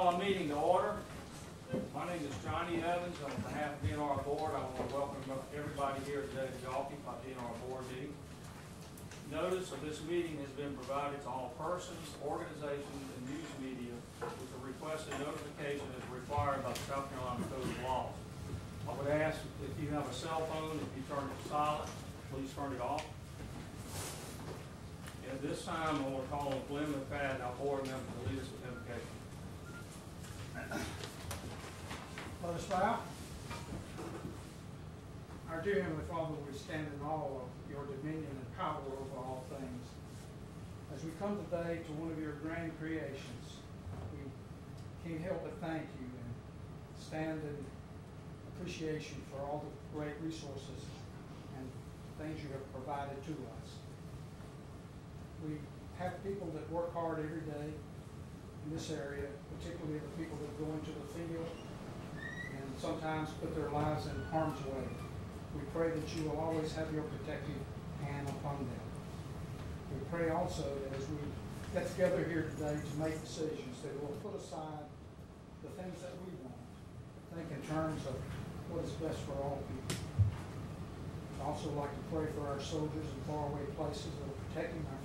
call a meeting to order. My name is Johnny Evans. On behalf of DNR Board, I want to welcome everybody here today to Yawkey by DNR Board meeting. Notice of this meeting has been provided to all persons, organizations, and news media with a requested notification as required by the South Carolina Code of Laws. I would ask if you have a cell phone, if you turn it silent, please turn it off. At this time, I want to call on Glenn McFadden, our board member, to lead us with invocation. Let us bow. Our dear Heavenly Father, we stand in awe of your dominion and power over all things. As we come today to one of your grand creations, we can't help but thank you and stand in appreciation for all the great resources and things you have provided to us. We have people that work hard every day in this area, particularly the people that go into the field and sometimes put their lives in harm's way. We pray that you will always have your protective hand upon them. We pray also that as we get together here today to make decisions, that we'll put aside the things that we want, think in terms of what is best for all people. I'd also like to pray for our soldiers in faraway places that are protecting our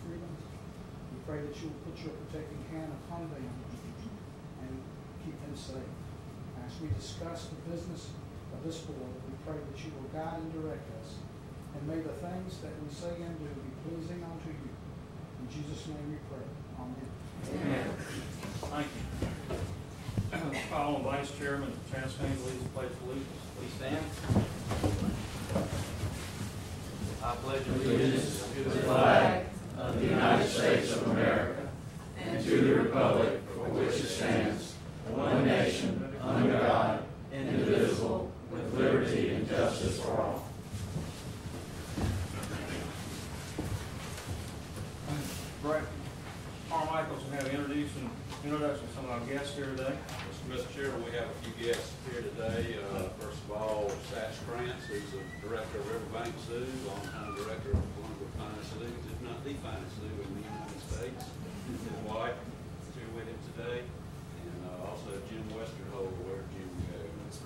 pray that you will put your protecting hand upon them and keep them safe. As we discuss the business of this board, we pray that you will guide and direct us. And may the things that we say and do be pleasing unto you. In Jesus' name we pray. Amen. Amen. Thank you. Call on Vice Chairman Chance Payne to lead the pledge of allegiance. Please stand. I pledge allegiance to the flag of the United States of America and to the republic for which it stands, one nation, under God, indivisible, with liberty and justice for all. Brett Carmichael's going to have introduction, introduction of some of our guests here today. Mr. Chairman, we have a few guests here today. Uh, First of all, Satch Krantz, who's the director of Riverbank Zoo, longtime director of one of the finest zoos, if not the finest zoo in the United States. His wife here with him today. And uh, also Jim Westerhold, where Jim goes.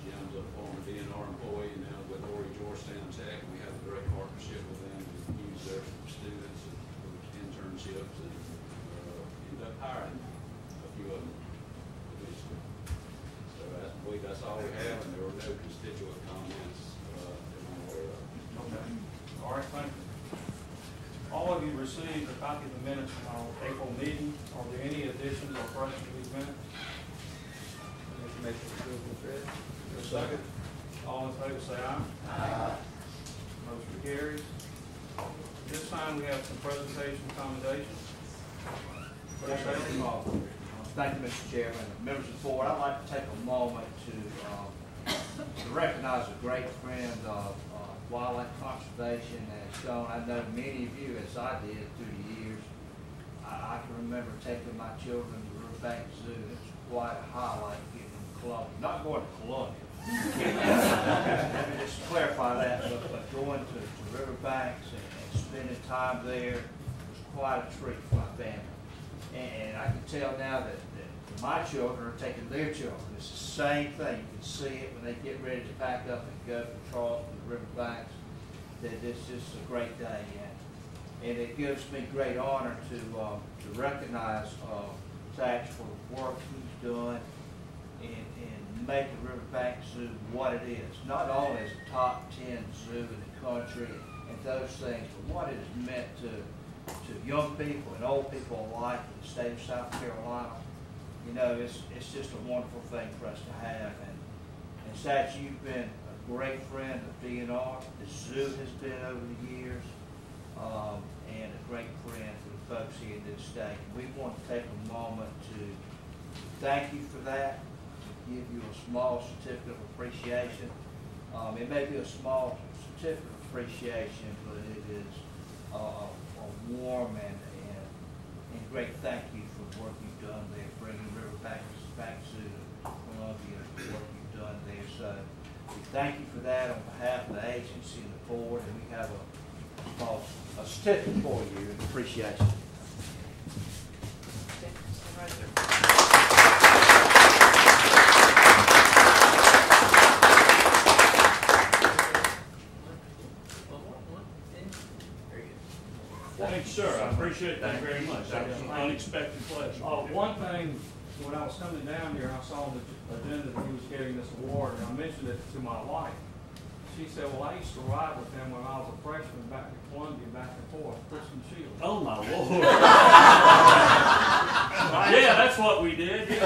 Jim's a former DNR employee now with Horry Georgetown Tech, and we have a great partnership with them to use their students and for internships and uh, end up hiring a few of them. So that's, we, that's all we have, and there were no constituent comments, uh, that I'm aware of. Okay. All right, thank you. All of you received a copy of the minutes from our April meeting. Are there any additions or corrections to these minutes? Second. All in favor, say aye. Aye. Motion carries. This time, we have Presentation. Thank you, Mr. Chairman. Members of the board, I'd like to take a moment to, um, to recognize a great friend of uh, wildlife conservation and shown, I know many of you, as I did through the years. I, I can remember taking my children to Riverbank Zoo. It's quite a highlight getting them Columbia, not going to Columbia. Let me just clarify that, but, but going to, to Riverbanks and, and spending time there quite a treat for my family. And, and I can tell now that, that my children are taking their children. It's the same thing. You can see it when they get ready to pack up and go from Charleston to Riverbanks. That it's just a great day. And, and it gives me great honor to, uh, to recognize, uh, Satch for the work he's done in, in making Riverbank Zoo what it is. Not only as a top ten zoo in the country and those things, but what it has meant to, to young people and old people alike in the state of South Carolina. You know, it's, it's just a wonderful thing for us to have. And, and Satch, you've been a great friend of DNR. The zoo has been over the years, um, and a great friend for the folks here in this state. We want to take a moment to thank you for that, to give you a small certificate of appreciation. Um, it may be a small certificate of appreciation, but it is a warm and, and, and great thank you for the work you've done there, bringing Riverbank back to Columbia, the work you've done there. So we thank you for that on behalf of the agency and the board, and we have a small, a certificate for you in appreciation. Right there. Thanks, sir, I appreciate that very much, that was an unexpected pleasure. Uh, one thing, when I was coming down here, I saw the agenda that he was getting this award, and I mentioned it to my wife. She said, well, I used to ride with him when I was a freshman back to Columbia, back and forth, Christian Shields. Oh, my lord. Yeah, that's what we did.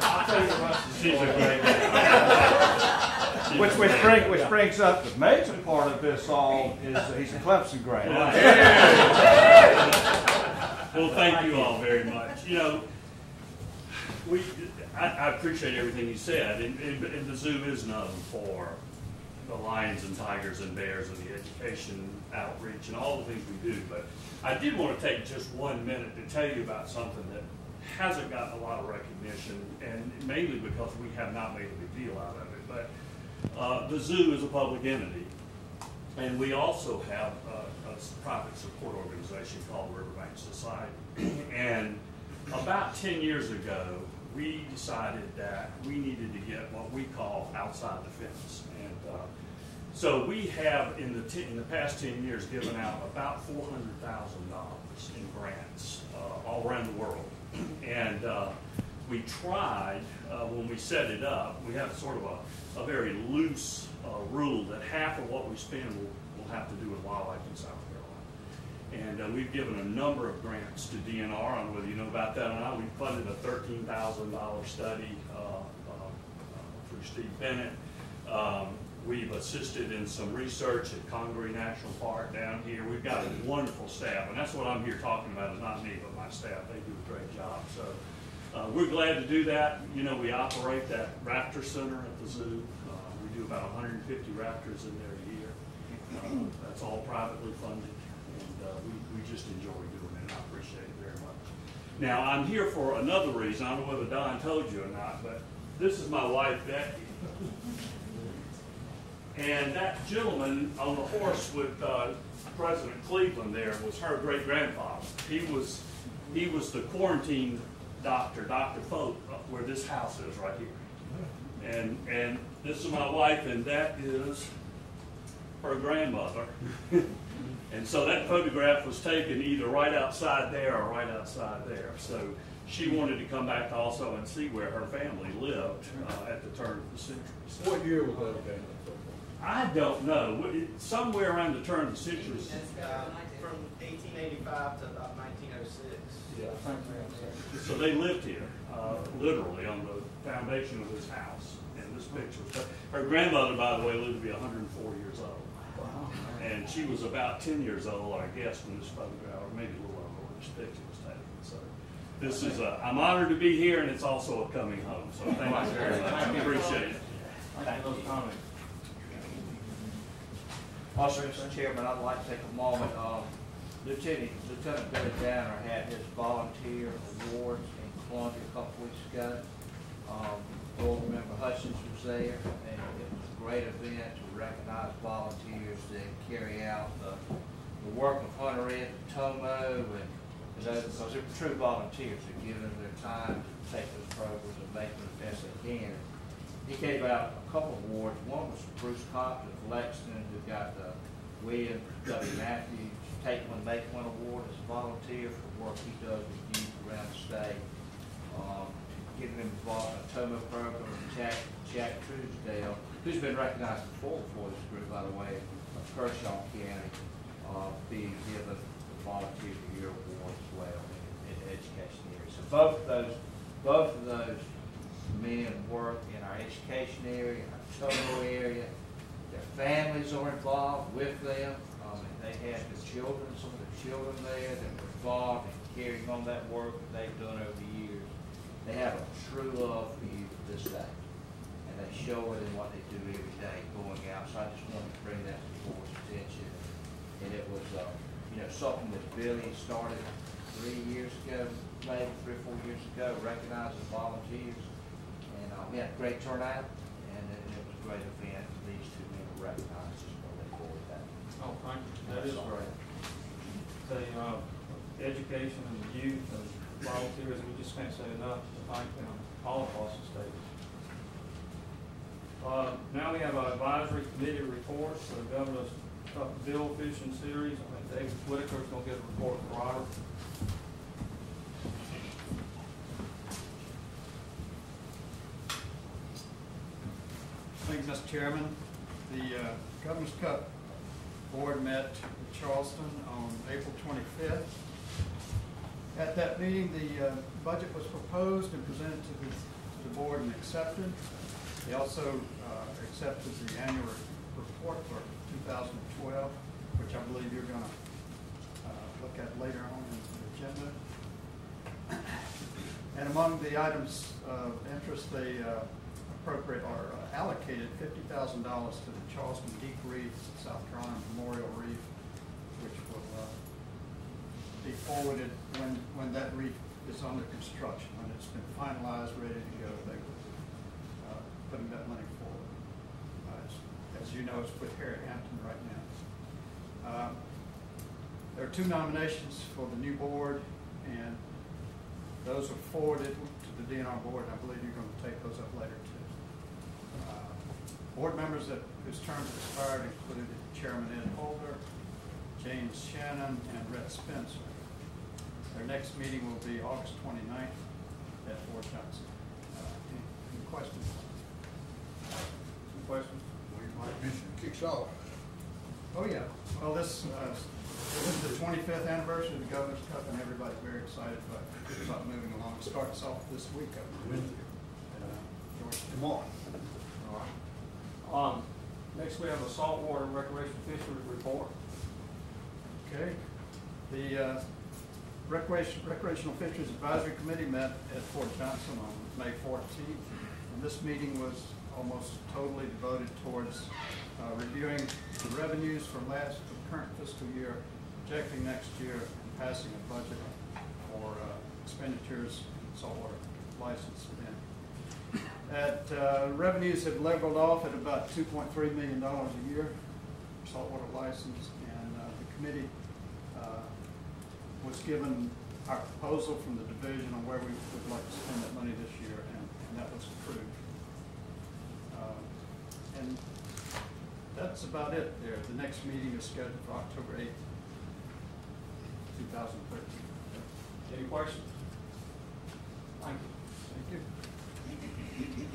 I'll tell you of the story. Great lady. She's Which, a which brings, lady. which brings up the major part of this all is that he's a Clemson grad. Well, thank you all very much. You know, we, I, I appreciate everything you said, and, and, and the zoo is known for the lions and tigers and bears and the education outreach and all the things we do, but I did want to take just one minute to tell you about something that hasn't gotten a lot of recognition, and mainly because we have not made a big deal out of it, uh, the zoo is a public entity, and we also have a private support organization called Riverbank Society. And about ten years ago, we decided that we needed to get what we call outside the fence. And, uh, so we have, in the, ten- in the past ten years, given out about four hundred thousand dollars in grants, uh, all around the world. And, uh, we tried, uh, when we set it up, we have sort of a, a very loose, uh, rule that half of what we spend will, will have to do with wildlife in South Carolina. And, uh, we've given a number of grants to DNR, I whether you know about that or not, we funded a thirteen thousand dollar study, uh, uh, through Steve Bennett. Um, We've assisted in some research at Congaree National Park down here. We've got a wonderful staff, and that's what I'm here talking about, is not me, but my staff. They do a great job, so. Uh, we're glad to do that. You know, we operate that raptor center at the zoo. Uh, we do about hundred and fifty raptors in there a year. Uh, That's all privately funded, and, uh, we, we just enjoy doing it, I appreciate it very much. Now, I'm here for another reason. I don't know whether Don told you or not, but this is my wife Becky. And that gentleman on the horse with uh, President Cleveland there was her great grandfather. He was, he was the quarantine doctor, Dr. Folk, uh, where this house is right here. And, and this is my wife, and that is her grandmother. and so that photograph was taken either right outside there or right outside there. So she wanted to come back also and see where her family lived uh, at the turn of the century. So what year was that family? I don't know. Somewhere around the turn of the century. Uh, from 1885 to about 1906. So they lived here, uh, literally on the foundation of this house in this picture. Her grandmother, by the way, lived to be 104 years old. Wow. And she was about 10 years old, I guess, when this photograph, or maybe a little older, when this picture was taken. So this is, a, I'm honored to be here, and it's also a coming home. So thank you very much. I appreciate it. Thank you. Also, Mr. Chairman, I'd like to take a moment. Uh, Lieutenant, Lieutenant Billy Danner had his volunteer awards in Columbia a couple weeks ago. Um, Board Member Hutchins was there, and it was a great event to recognize volunteers that carry out the, the work of Hunter Ed Tomo, and, you because they're true volunteers, they're giving their time to take those programs and make them the best they can. He gave out a couple awards. One was Bruce Compton of Lexington, who got the William W. Matthews Take One, Make One Award as a volunteer for work he does with youth around the state. Um, Getting them involved in a TOMO program, and Jack, Jack Truesdale, who's been recognized before for this group, by the way, of Kershaw County, uh, being given the Volunteer of the Year Award as well in, in education area. So both of those, both of those men work in our education area, our total area. Their families are involved with them. They have the children, some of the children there that were involved in carrying on that work that they've done over the years. They have a true love for you this day. And they show it in what they do every day going out. So I just wanted to bring that to the board's attention. And it was, uh, you know, something that Billy started three years ago, maybe three or four years ago, recognizing volunteers. And uh, we had a great turnout, and it, it was a great event. These two men were recognized, just want to look forward to that. Oh, thank you. That is great. The, uh, education and youth and volunteers, we just can't say enough to thank them all across the state. Uh, now we have our advisory committee reports for the governor's uh, bill fishing series. I think David Whitaker's gonna get a report from Robert. Thank you, Mr. Chairman. The uh, Governor's Cup Board met in Charleston on April twenty-fifth. At that meeting, the uh, budget was proposed and presented to the, to the board and accepted. They also uh, accepted the annual report for two thousand twelve, which I believe you're gonna uh, look at later on in the agenda. And among the items of interest, they uh, appropriate or uh, allocated fifty thousand dollars to the Charleston Deep Reef South Carolina Memorial Reef, which will uh, be forwarded when, when that reef is under construction. When it's been finalized, ready to go, they will uh, putting that money forward. Uh, it's- As you know, it's with Harry Hampton right now. Um, There are two nominations for the new board, and those are forwarded to the DNR board, I believe you're going to take those up later. Uh, Board members that, whose terms expired included Chairman Ed Holder, James Shannon, and Rhett Spencer. Their next meeting will be August 29th at Fort Johnson. Uh, Any any questions? Any questions? Like mission kicks off. Oh, yeah. Well, this, uh, this is the twenty-fifth anniversary of the Governor's Cup, and everybody's very excited about, about moving along. It Starts off this week, I believe. uh. Tomorrow. Um, next we have a saltwater recreation fisheries report. Okay. The uh, Recreation, Recreational Fisheries Advisory Committee met at Fort Johnson on May fourteenth. And this meeting was almost totally devoted towards uh, reviewing the revenues from last, the current fiscal year, projecting next year, and passing a budget for uh, expenditures in saltwater license then. At, uh, revenues have leveled off at about two point three million dollars a year, for saltwater license, and uh, the committee uh, was given our proposal from the division on where we would like to spend that money this year, and, and that was approved. Uh, And that's about it there. The next meeting is scheduled for October eighth, two thousand thirteen. Any questions? Thank you. Thank you.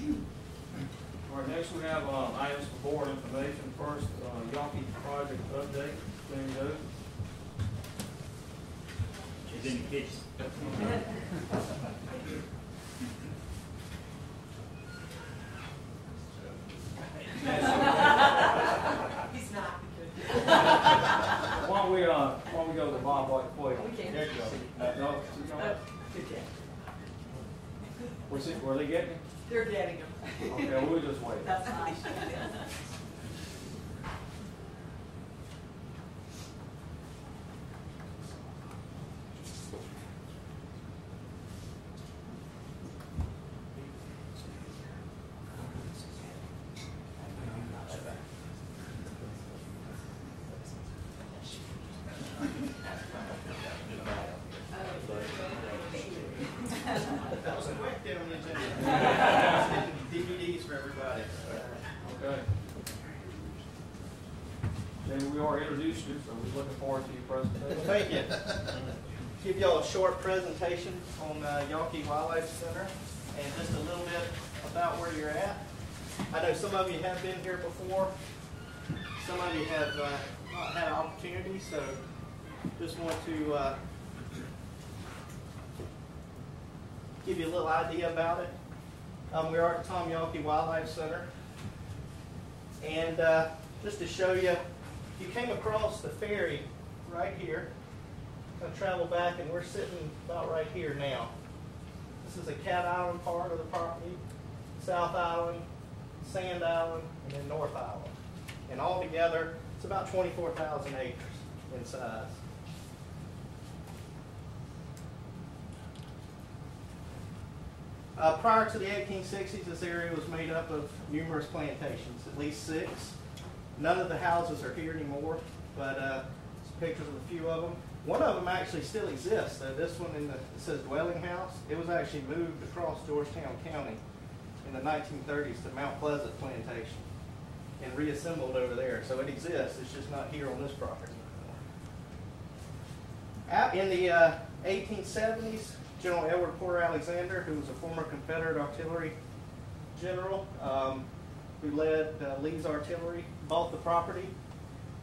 All right, next we have, uh, items for board information. First, uh, Yawkey project update, Jamie Dozier. She's in the kitchen. He's not. Why don't we, uh, why don't we go to Bob White quick? We can. There you go. Uh, No, you know, Uh, Good catch. was they getting it? They're getting them. Okay, we'll just wait. That's fine. That was quick, there on the agenda. DVDs for everybody. Okay. Jamie, we already introduced you, so we're looking forward to your presentation. Thank you. Give y'all a short presentation on uh, Yawkey Wildlife Center and just a little bit about where you're at. I know some of you have been here before. Some of you have uh, not had an opportunity, so just want to uh, give you a little idea about it. Um, we are at Tom Yawkey Wildlife Center. And uh, just to show you, you came across the ferry right here. Gonna travel back and we're sitting about right here now. This is a Cat Island part of the property, South Island, Sand Island, and then North Island. And all together, it's about twenty-four thousand acres in size. Uh, prior to the 1860s, this area was made up of numerous plantations, at least six. None of the houses are here anymore, but uh, some pictures of a few of them. One of them actually still exists. This one in the, it says dwelling house. It was actually moved across Georgetown County in the 1930s to Mount Pleasant Plantation. and reassembled over there. So it exists, it's just not here on this property. Out in the uh, 1870s, General Edward Porter Alexander, who was a former Confederate artillery general, um, who led uh, Lee's artillery, bought the property,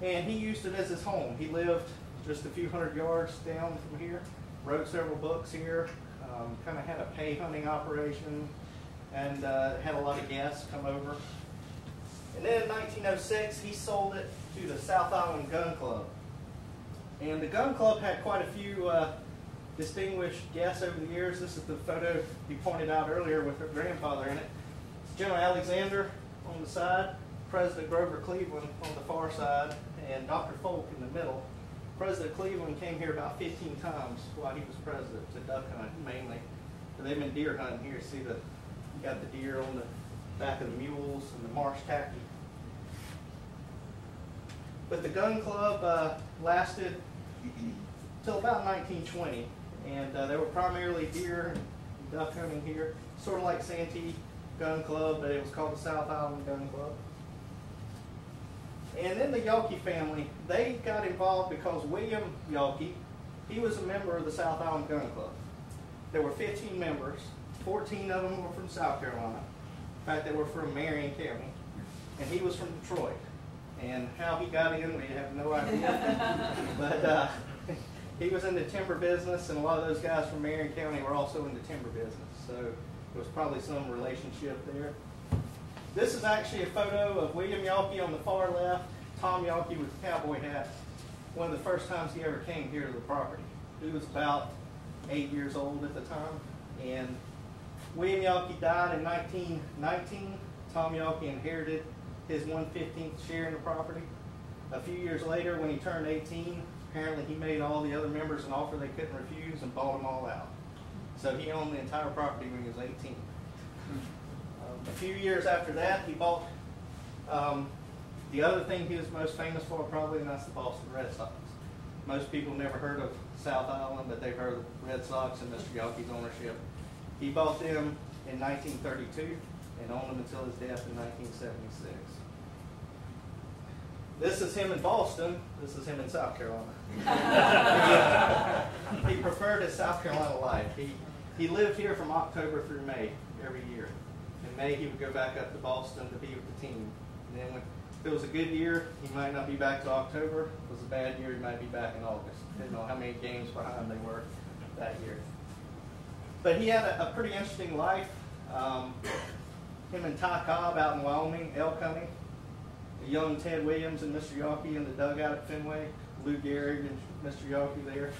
and he used it as his home. He lived just a few hundred yards down from here, wrote several books here, um, kind of had a pay hunting operation, and uh, had a lot of guests come over. And then in 1906, he sold it to the South Island Gun Club. And the gun club had quite a few uh, distinguished guests over the years. This is the photo he pointed out earlier with her grandfather in it. General Alexander on the side, President Grover Cleveland on the far side, and Dr. Folk in the middle. President Cleveland came here about 15 times while he was president to duck hunt mainly. But they've been deer hunting here. See the you got the deer on the back of the mules and the marsh tacky. But the gun club uh, lasted till about 1920, and uh, they were primarily deer and duck hunting here, sort of like Santee Gun Club, but it was called the South Island Gun Club. And then the Yawkey family, they got involved because William Yawkey, he was a member of the South Island Gun Club. There were 15 members, 14 of them were from South Carolina. In fact, they were from Marion County, and he was from Detroit. And how he got in, we have no idea. but uh, he was in the timber business, and a lot of those guys from Marion County were also in the timber business. So there was probably some relationship there. This is actually a photo of William Yawkey on the far left, Tom Yawkey with the cowboy hat. One of the first times he ever came here to the property. He was about eight years old at the time, and William Yawkey died in 1919. Tom Yawkey inherited his 115th share in the property. A few years later, when he turned 18, apparently he made all the other members an offer they couldn't refuse and bought them all out. So he owned the entire property when he was 18. A few years after that, he bought um, the other thing he was most famous for, probably, and that's the Boston Red Sox. Most people never heard of South Island, but they've heard of Red Sox and Mr. Yawkey's ownership. He bought them in 1932 and owned them until his death in 1976. This is him in Boston. This is him in South Carolina. he preferred his South Carolina life. He, he lived here from October through May every year. May, he would go back up to Boston to be with the team. And then when, if it was a good year, he might not be back to October. If it was a bad year, he might be back in August. Didn't know how many games behind they were that year. But he had a, a pretty interesting life. Um, him and Ty Cobb out in Wyoming, elk. The young Ted Williams and Mr. Yawkey in the dugout at Fenway. Lou Gehrig and Mr. Yawkey there.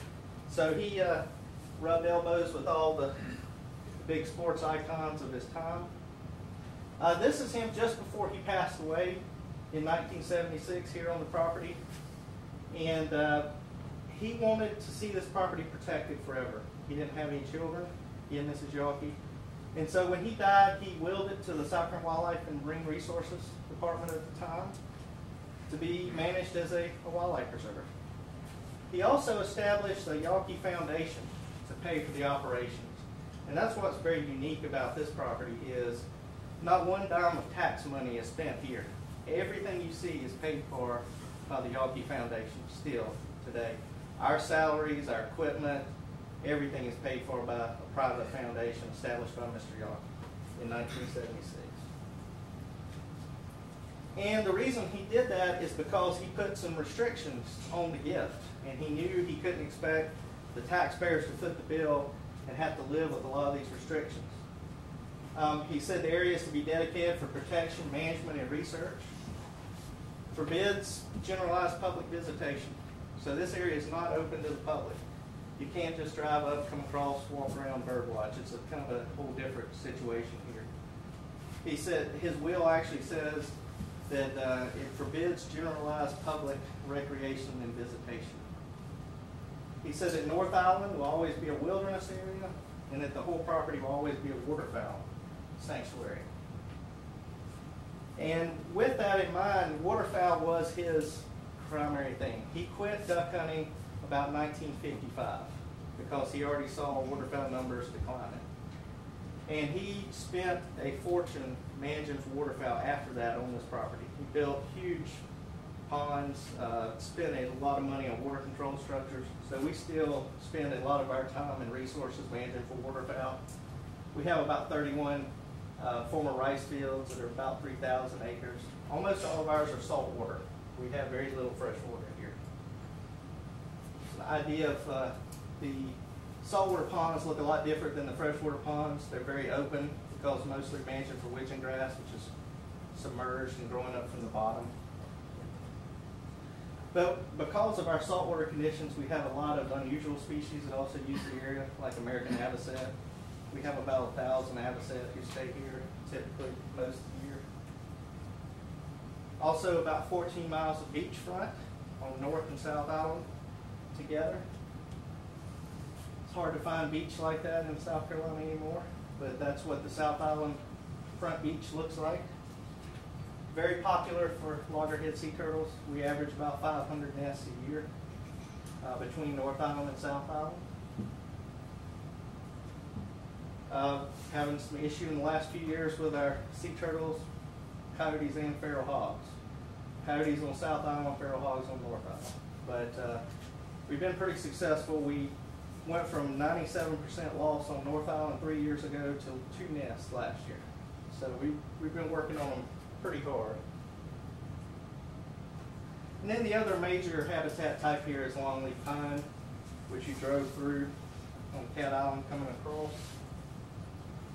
So he uh, rubbed elbows with all the big sports icons of his time. Uh, this is him just before he passed away in 1976 here on the property. And uh, he wanted to see this property protected forever. He didn't have any children, he and Mrs. Yawkey. And so when he died, he willed it to the South Wildlife and Marine Resources Department at the time to be managed as a, a wildlife preserve. He also established the Yawkey Foundation to pay for the operations. And that's what's very unique about this property is not one dime of tax money is spent here. Everything you see is paid for by the Yawkey Foundation still today. Our salaries, our equipment, everything is paid for by a private foundation established by Mr. Yawkey in 1976. And the reason he did that is because he put some restrictions on the gift. And he knew he couldn't expect the taxpayers to foot the bill and have to live with a lot of these restrictions. Um, he said the area is to be dedicated for protection, management, and research. Forbids generalized public visitation. So this area is not open to the public. You can't just drive up, come across, walk around, bird watch. It's a kind of a whole different situation here. He said his will actually says that uh, it forbids generalized public recreation and visitation. He said that North Island will always be a wilderness area and that the whole property will always be a waterfowl sanctuary. And with that in mind, waterfowl was his primary thing. He quit duck hunting about 1955 because he already saw waterfowl numbers declining. And he spent a fortune managing waterfowl after that on this property. He built huge ponds, uh, spent a lot of money on water control structures. So we still spend a lot of our time and resources managing for waterfowl. We have about thirty-one, uh, former rice fields that are about three thousand acres. Almost all of ours are saltwater. We have very little fresh water here. The idea of, uh, the saltwater ponds look a lot different than the freshwater ponds. They're very open because mostly managed for widgeon grass, which is submerged and growing up from the bottom. But because of our saltwater conditions, we have a lot of unusual species that also use the area, like American avocet. We have about a thousand avocet who stay here typically most of the year. Also about fourteen miles of beachfront on North and South Island together. It's hard to find beach like that in South Carolina anymore, but that's what the South Island front beach looks like. Very popular for loggerhead sea turtles. We average about 500 nests a year uh, between North Island and South Island. Uh, having some issue in the last few years with our sea turtles, coyotes, and feral hogs. Coyotes on South Island, feral hogs on North Island. But uh, we've been pretty successful. We went from 97% loss on North Island three years ago to two nests last year. So we, we've been working on them pretty hard. And then the other major habitat type here is longleaf pine, which you drove through on Cat Island coming across.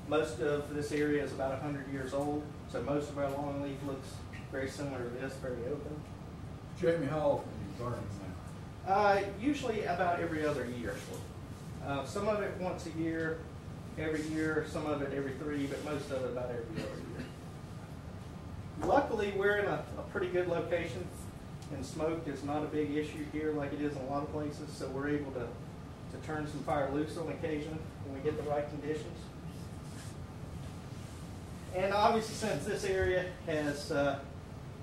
Most of this area is about 100 years old, so most of our longleaf looks very similar to this, very open. Jamie, how often do you burn now? Uh, usually about every other year. Uh, some of it once a year, every year, some of it every three, but most of it about every other year. Luckily, we're in a, a pretty good location, and smoke is not a big issue here like it is in a lot of places, so we're able to, to turn some fire loose on occasion when we get the right conditions. And obviously, since this area has uh,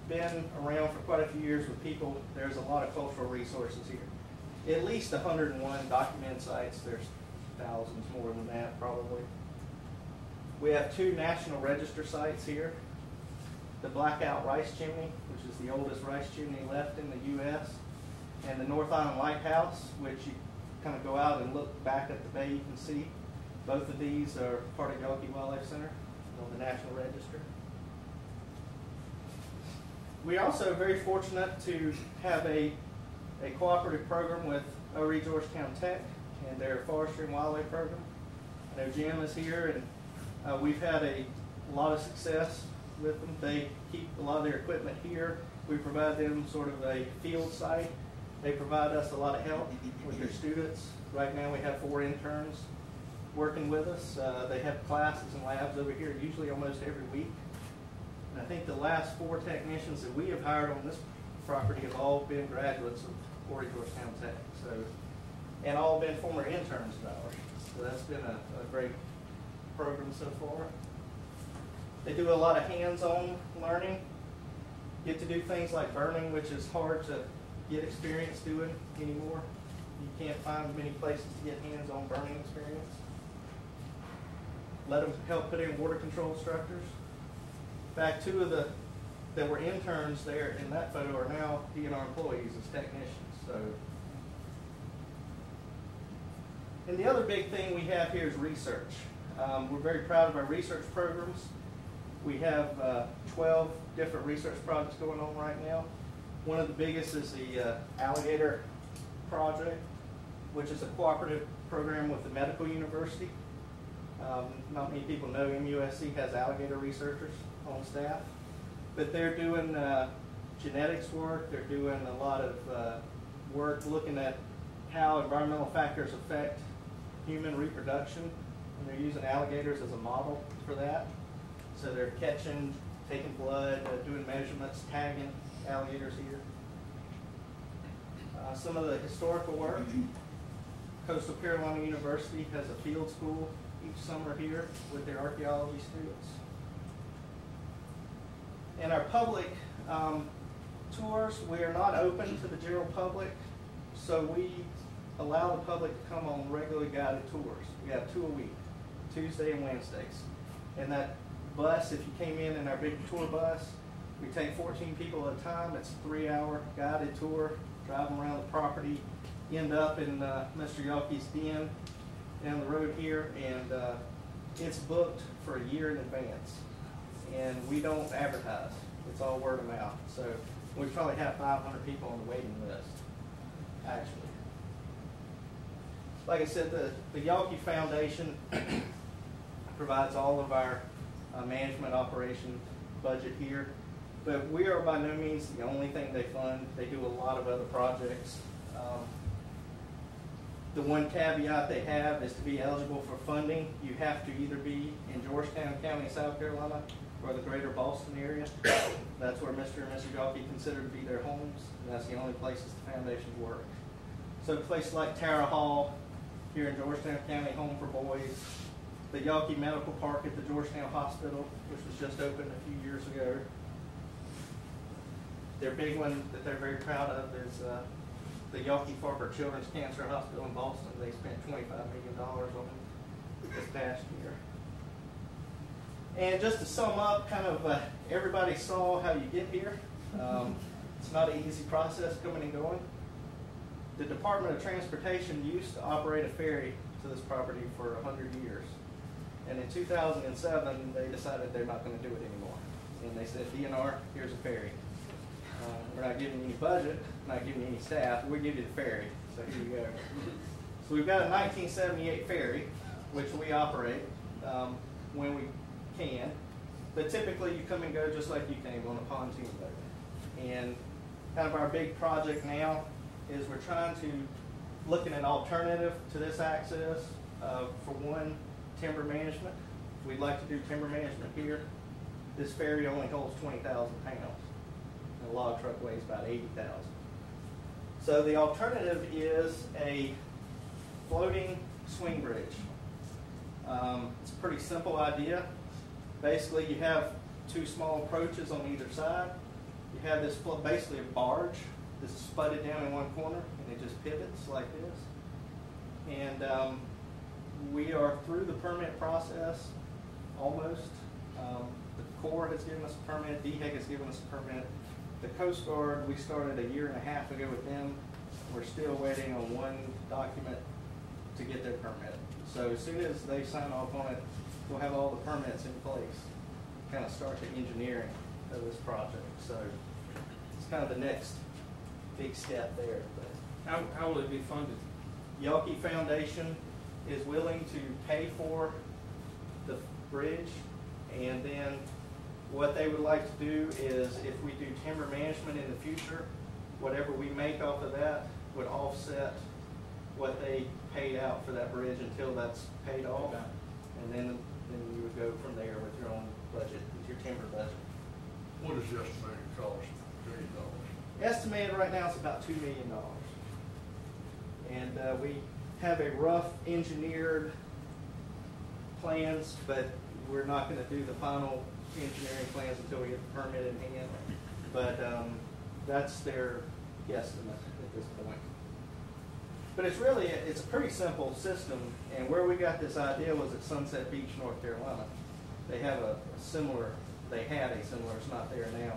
been around for quite a few years with people, there's a lot of cultural resources here. At least 101 documented sites. There's thousands more than that, probably. We have two National Register sites here. The Blackout Rice Chimney, which is the oldest rice chimney left in the U.S., and the North Island Lighthouse, which you kind of go out and look back at the bay, you can see. Both of these are part of Yawkey Wildlife Center on the National Register. We are also very fortunate to have a, a cooperative program with Horry Georgetown Tech and their forestry and wildlife program. I know Jim is here, and uh, we've had a lot of success with them. They keep a lot of their equipment here. We provide them sort of a field site. They provide us a lot of help with their students. Right now, we have four interns working with us. Uh, they have classes and labs over here usually almost every week. And I think the last four technicians that we have hired on this property have all been graduates of Horry Georgetown Tech. So, and all been former interns of ours. So that's been a, a great program so far. They do a lot of hands-on learning. Get to do things like burning, which is hard to get experience doing anymore. You can't find many places to get hands-on burning experience. Let them help put in water control structures. In fact, two of the that were interns there in that photo are now DNR employees as technicians. So, and the other big thing we have here is research. Um, we're very proud of our research programs. We have uh, 12 different research projects going on right now. One of the biggest is the uh, Alligator Project, which is a cooperative program with the Medical University. Um, not many people know MUSC has alligator researchers on staff, but they're doing uh, genetics work. They're doing a lot of uh, work looking at how environmental factors affect human reproduction, and they're using alligators as a model for that. So they're catching, taking blood, uh, doing measurements, tagging alligators here. Uh, some of the historical work. Coastal Carolina University has a field school each summer here with their archaeology students. And our public um, tours, we are not open to the general public, so we allow the public to come on regularly guided tours. We have two a week, Tuesday and Wednesdays. And that bus, if you came in in our big tour bus, we take fourteen people at a time. It's a three-hour guided tour, driving around the property, end up in, uh, Mr. Yawkey's den down the road here, and, uh, it's booked for a year in advance. And we don't advertise. It's all word of mouth. So we probably have five hundred people on the waiting list, actually. Like I said, the, the Yawkey Foundation provides all of our uh, management operation budget here. But we are by no means the only thing they fund. They do a lot of other projects. Um, the one caveat they have is to be eligible for funding, you have to either be in Georgetown County, South Carolina, or the greater Boston area. That's where Mr. and Mrs. Yawkey consider to be their homes, and that's the only places the foundations work. So places like Tara Hall, here in Georgetown County, Home for Boys, the Yawkey Medical Park at the Georgetown Hospital, which was just opened a few years ago. Their big one that they're very proud of is uh, the Yawkey Farber Children's Cancer Hospital in Boston. They spent twenty-five million dollars on this past year. And just to sum up, kind of uh, everybody saw how you get here. Um, it's not an easy process coming and going. The Department of Transportation used to operate a ferry to this property for a hundred years. And in two thousand and seven, they decided they're not gonna do it anymore. And they said, DNR, here's a ferry. Uh, we're not giving you any budget, not giving any staff, we give you the ferry, so here you go. So we've got a nineteen seventy-eight ferry, which we operate, um, when we can. But typically, you come and go just like you came on a pontoon boat. And kind of our big project now is we're trying to, look at an alternative to this access. Uh, for one, timber management. We'd like to do timber management here. This ferry only holds twenty thousand pounds. And a log truck weighs about eighty thousand. So the alternative is a floating swing bridge. Um, it's a pretty simple idea. Basically, you have two small approaches on either side. You have this basically a barge that's spudded down in one corner, and it just pivots like this. And um, we are through the permit process, almost. Um, the Corps has given us a permit, DHEC has given us a permit. The Coast Guard, we started a year and a half ago with them. We're still waiting on one document to get their permit. So as soon as they sign off on it, we'll have all the permits in place, kind of start the engineering of this project. So it's kind of the next big step there. But How, how will it be funded? Yawkey Foundation is willing to pay for the bridge, and then what they would like to do is, if we do timber management in the future, whatever we make off of that would offset what they paid out for that bridge until that's paid off. Okay. And then, then you would go from there with your own budget, with your timber budget. What is the estimated cost, million dollars? Estimated right now is about two million dollars. And, uh, we have a rough engineered plans, but we're not gonna do the final engineering plans until we get the permit in hand. But, um, that's their guesstimate at this point. But it's really, it's a pretty simple system, and where we got this idea was at Sunset Beach, North Carolina. They have a a similar, they had a similar, it's not there now,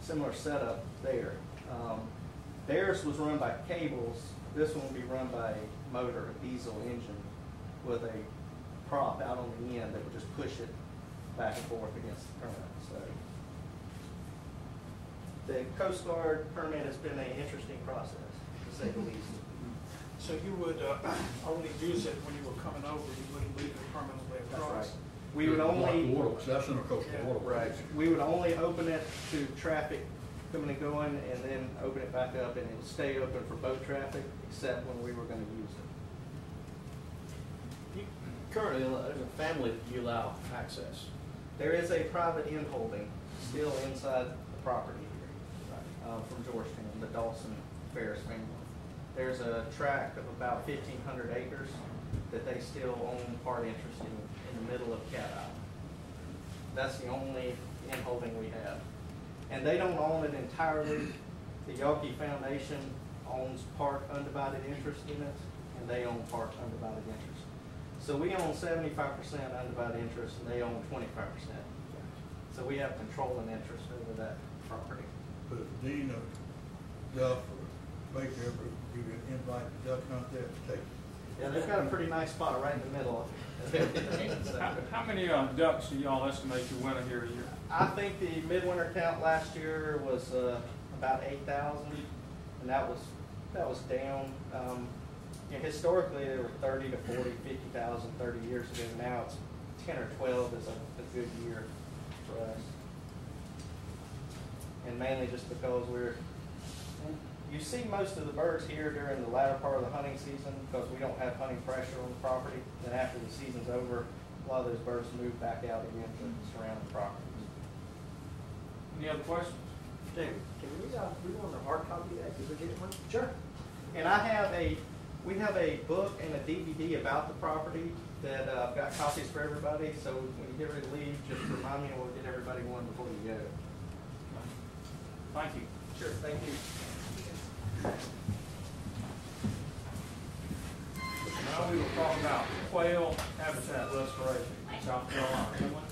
similar setup there. Um, Theirs was run by cables, this one will be run by a motor, a diesel engine with a prop out on the end that would just push it back and forth against the current, so. The Coast Guard permit has been an interesting process, to say the least. So you would uh, only use it when you were coming over, you wouldn't leave it permanently across? That's right. We would only. Water, that's in a coastal Yeah, waterway. Right, we would only open it to traffic coming and going, and then open it back up, and it would stay open for boat traffic, except when we were gonna use it. You Currently, as a family, that you allow access. There is a private inholding still inside the property here, uh, from Georgetown, the Dawson Ferris family. There's a tract of about fifteen hundred acres that they still own part interest in, in the middle of Cat Island. That's the only inholding we have. And they don't own it entirely. The Yawkey Foundation owns part undivided interest in it, and they own part undivided interest. So we own seventy-five percent undivided interest, and they own twenty-five percent. So we have controlling interest over that property. But if Dean or Duff or Baker ever give you an invite to Duck Hunt there, take it. Yeah, they've got a pretty nice spot right in the middle of everything. so. How, how many, uh, ducks do y'all estimate you winter here a year? I think the midwinter count last year was, uh, about eight thousand, and that was, that was down. Um, you know, historically, there were thirty to forty, fifty thousand thirty years ago. Now it's ten or twelve is a, a good year for us. And mainly just because we're, you see most of the birds here during the latter part of the hunting season because we don't have hunting pressure on the property. Then after the season's over, a lot of those birds move back out again to the surrounding properties. Any other questions? David, can we, uh, we want a hard copy of that, did we get one? Sure. And I have a, we have a book and a DVD about the property that uh, I've got copies for everybody. So when you get ready to leave, just remind me and we'll get everybody one before you go. Thank you. Sure, thank you. Now we will talk about quail habitat restoration, in South Carolina.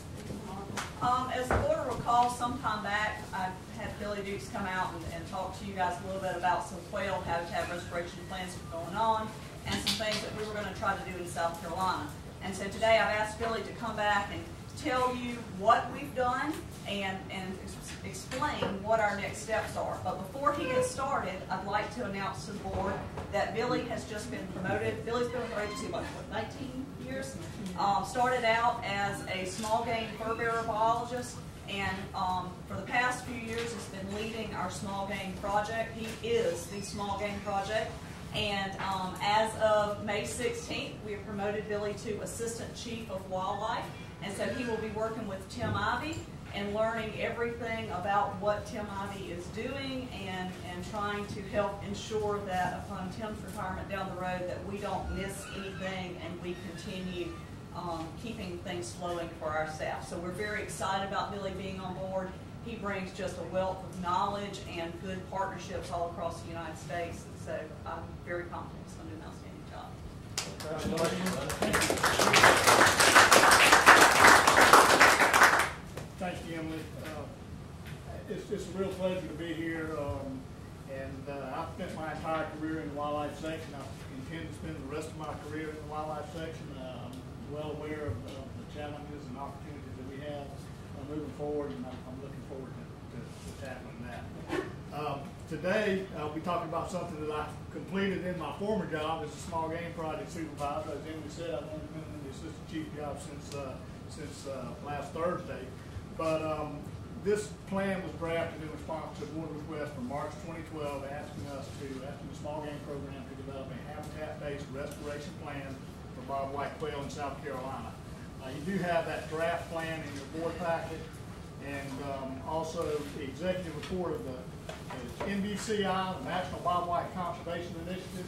Um, as the board will recall, sometime back, I had Billy Dukes come out and, and talk to you guys a little bit about some quail habitat restoration plans that are going on and some things that we were gonna try to do in South Carolina. And so today I've asked Billy to come back and tell you what we've done and, and explain what our next steps are. But before he gets started, I'd like to announce to the board that Billy has just been promoted. Billy's been with our agency, what, what, nineteen years? Um, started out as a small game fur bearer biologist, and, um, for the past few years has been leading our small game project. He is the small game project. And, um, as of May sixteenth, we have promoted Billy to Assistant Chief of Wildlife. And so he will be working with Tim Ivey and learning everything about what Tim Ivey is doing and, and trying to help ensure that upon Tim's retirement down the road, that we don't miss anything and we continue, um, keeping things flowing for our staff. So we're very excited about Billy being on board. He brings just a wealth of knowledge and good partnerships all across the United States. So I'm very confident he's going to do an outstanding job. Thank you, Emily. Uh, It's, it's a real pleasure to be here, um, and uh, I've spent my entire career in the wildlife section. I intend to spend the rest of my career in the wildlife section. Well aware of of the challenges and opportunities that we have uh, moving forward, and I'm I'm looking forward to to- to tackling that. Um, Today, I'll be talking about something that I completed in my former job as a small game project supervisor. As Emily said, I've only been in the assistant chief job since, uh, since uh, last Thursday. But um, this plan was drafted in response to a board request from March 2012 asking us to, asking the small game program to develop a habitat-based restoration plan bobwhite white quail in South Carolina. Uh, You do have that draft plan in your board packet, and um, also the executive report of the the NBCI, the National Bobwhite Conservation Initiative.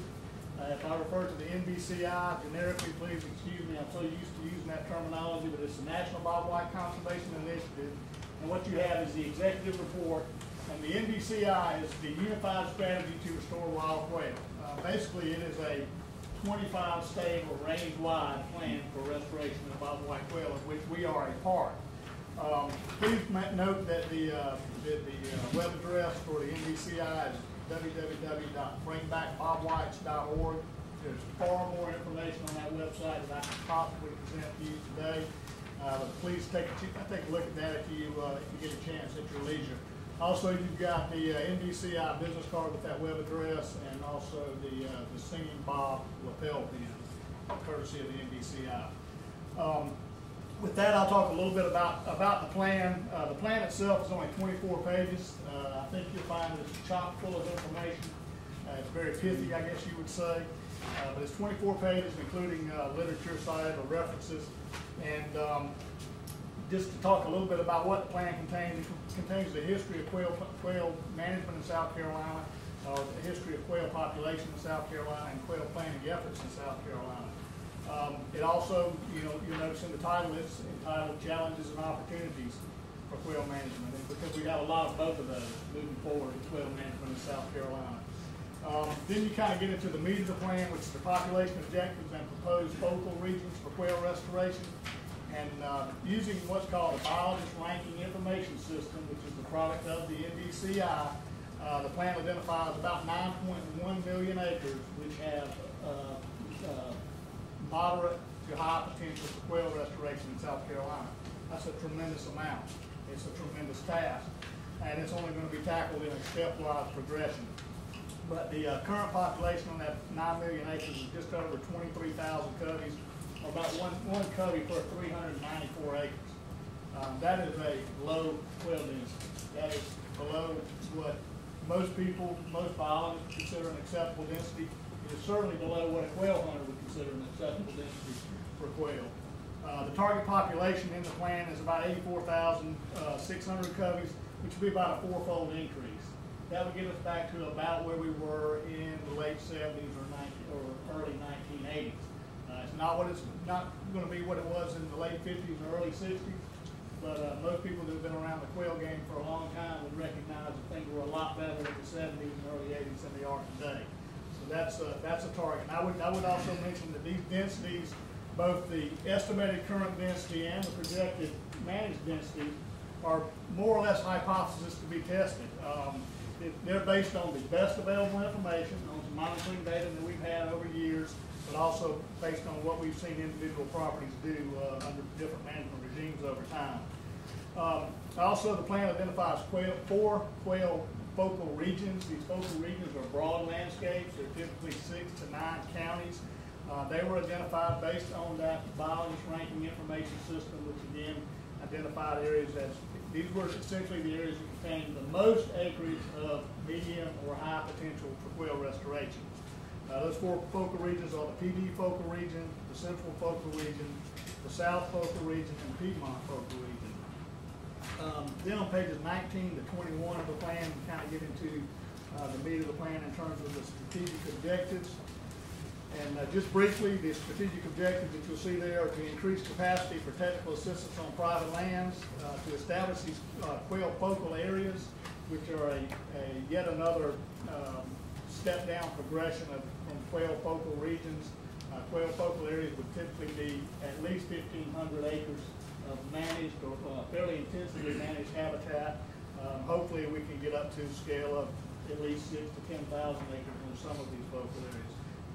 Uh, If I refer to the NBCI generically, please excuse me, I'm so used to using that terminology, but it's the National Bobwhite Conservation Initiative. And what you have is the executive report, and the NBCI is the Unified Strategy to Restore Wild Quail. Uh, Basically, it is a twenty-five state or range-wide plan for restoration of bobwhite quail, of which we are a part. Um, Please note that the, uh, that the uh, web address for the NBCI is www.bringbackbobwhites.org. There's far more information on that website that I can possibly present to you today. Uh, but please take, a take a look at that if you, uh, if you get a chance at your leisure. Also, you've got the uh, NBCI business card with that web address and also the, uh, the Singing Bob lapel pin, courtesy of the NBCI. Um, with that, I'll talk a little bit about, about the plan. Uh, the plan itself is only twenty-four pages. Uh, I think you'll find it's chock full of information. Uh, it's very pithy, I guess you would say. Uh, but it's twenty-four pages, including, literature cited or references. And, um, just to talk a little bit about what the plan contains, contains the history of quail, quail management in South Carolina, uh, the history of quail population in South Carolina, and quail planting efforts in South Carolina. Um, it also, you know, you'll notice in the title, it's entitled Challenges and Opportunities for Quail Management, and because we have a lot of both of those moving forward with quail management in South Carolina. Um, then you kind of get into the meat of the plan, which is the population objectives and proposed focal regions for quail restoration. And, uh, using what's called a biologist ranking information system, which is the product of the NBCI, uh, the plan identifies about nine point one million acres which have, uh, uh, moderate to high potential for quail restoration in South Carolina. That's a tremendous amount. It's a tremendous task, and it's only gonna be tackled in a stepwise progression. But the uh, current population on that nine million acres is just over twenty-three thousand coveys, or about one, one covey per three hundred and ninety-four acres. Um, that is a low quail density. That is below what most people, most biologists consider an acceptable density. It is certainly below what a quail hunter would consider an acceptable density for quail. Uh, the target population in the plan is about eighty-four thousand, uh, six hundred coveys, which would be about a fourfold increase. That would get us back to about where we were in the late seventies or nineteen, or early nineteen eighties. Uh, it's not what it's, not gonna be what it was in the late fifties or early sixties, but, uh, most people that have been around the quail game for a long time would recognize that things were a lot better in the seventies and early eighties than they are today. So that's, uh, that's a target. And I would, I would also mention that these densities, both the estimated current density and the projected managed density are more or less hypothesis to be tested. Um, they're based on the best available information, on some monitoring data that we've had over the years, but also based on what we've seen individual properties do, uh, under different management regimes over time. Um, also, the plan identifies quail, four quail focal regions. These focal regions are broad landscapes. They're typically six to nine counties. Uh, they were identified based on that biologist ranking information system, which again identified areas as, these were essentially the areas that contained the most acreage of medium or high potential for quail restoration. Those four focal regions are the Pee Dee focal region, the central focal region, the south focal region, and Piedmont focal region. Um, then on pages nineteen to twenty-one of the plan, we kind of get into, uh, the meat of the plan in terms of the strategic objectives. And, uh, just briefly, the strategic objectives that you'll see there are to increase capacity for technical assistance on private lands, uh, to establish these, uh, quail focal areas, which are a, a, yet another, um, step down progression of, from quail focal regions. Uh, quail focal areas would typically be at least fifteen hundred acres of managed or uh, fairly intensively managed habitat. Um, hopefully, we can get up to the scale of at least six to ten thousand acres in some of these focal areas.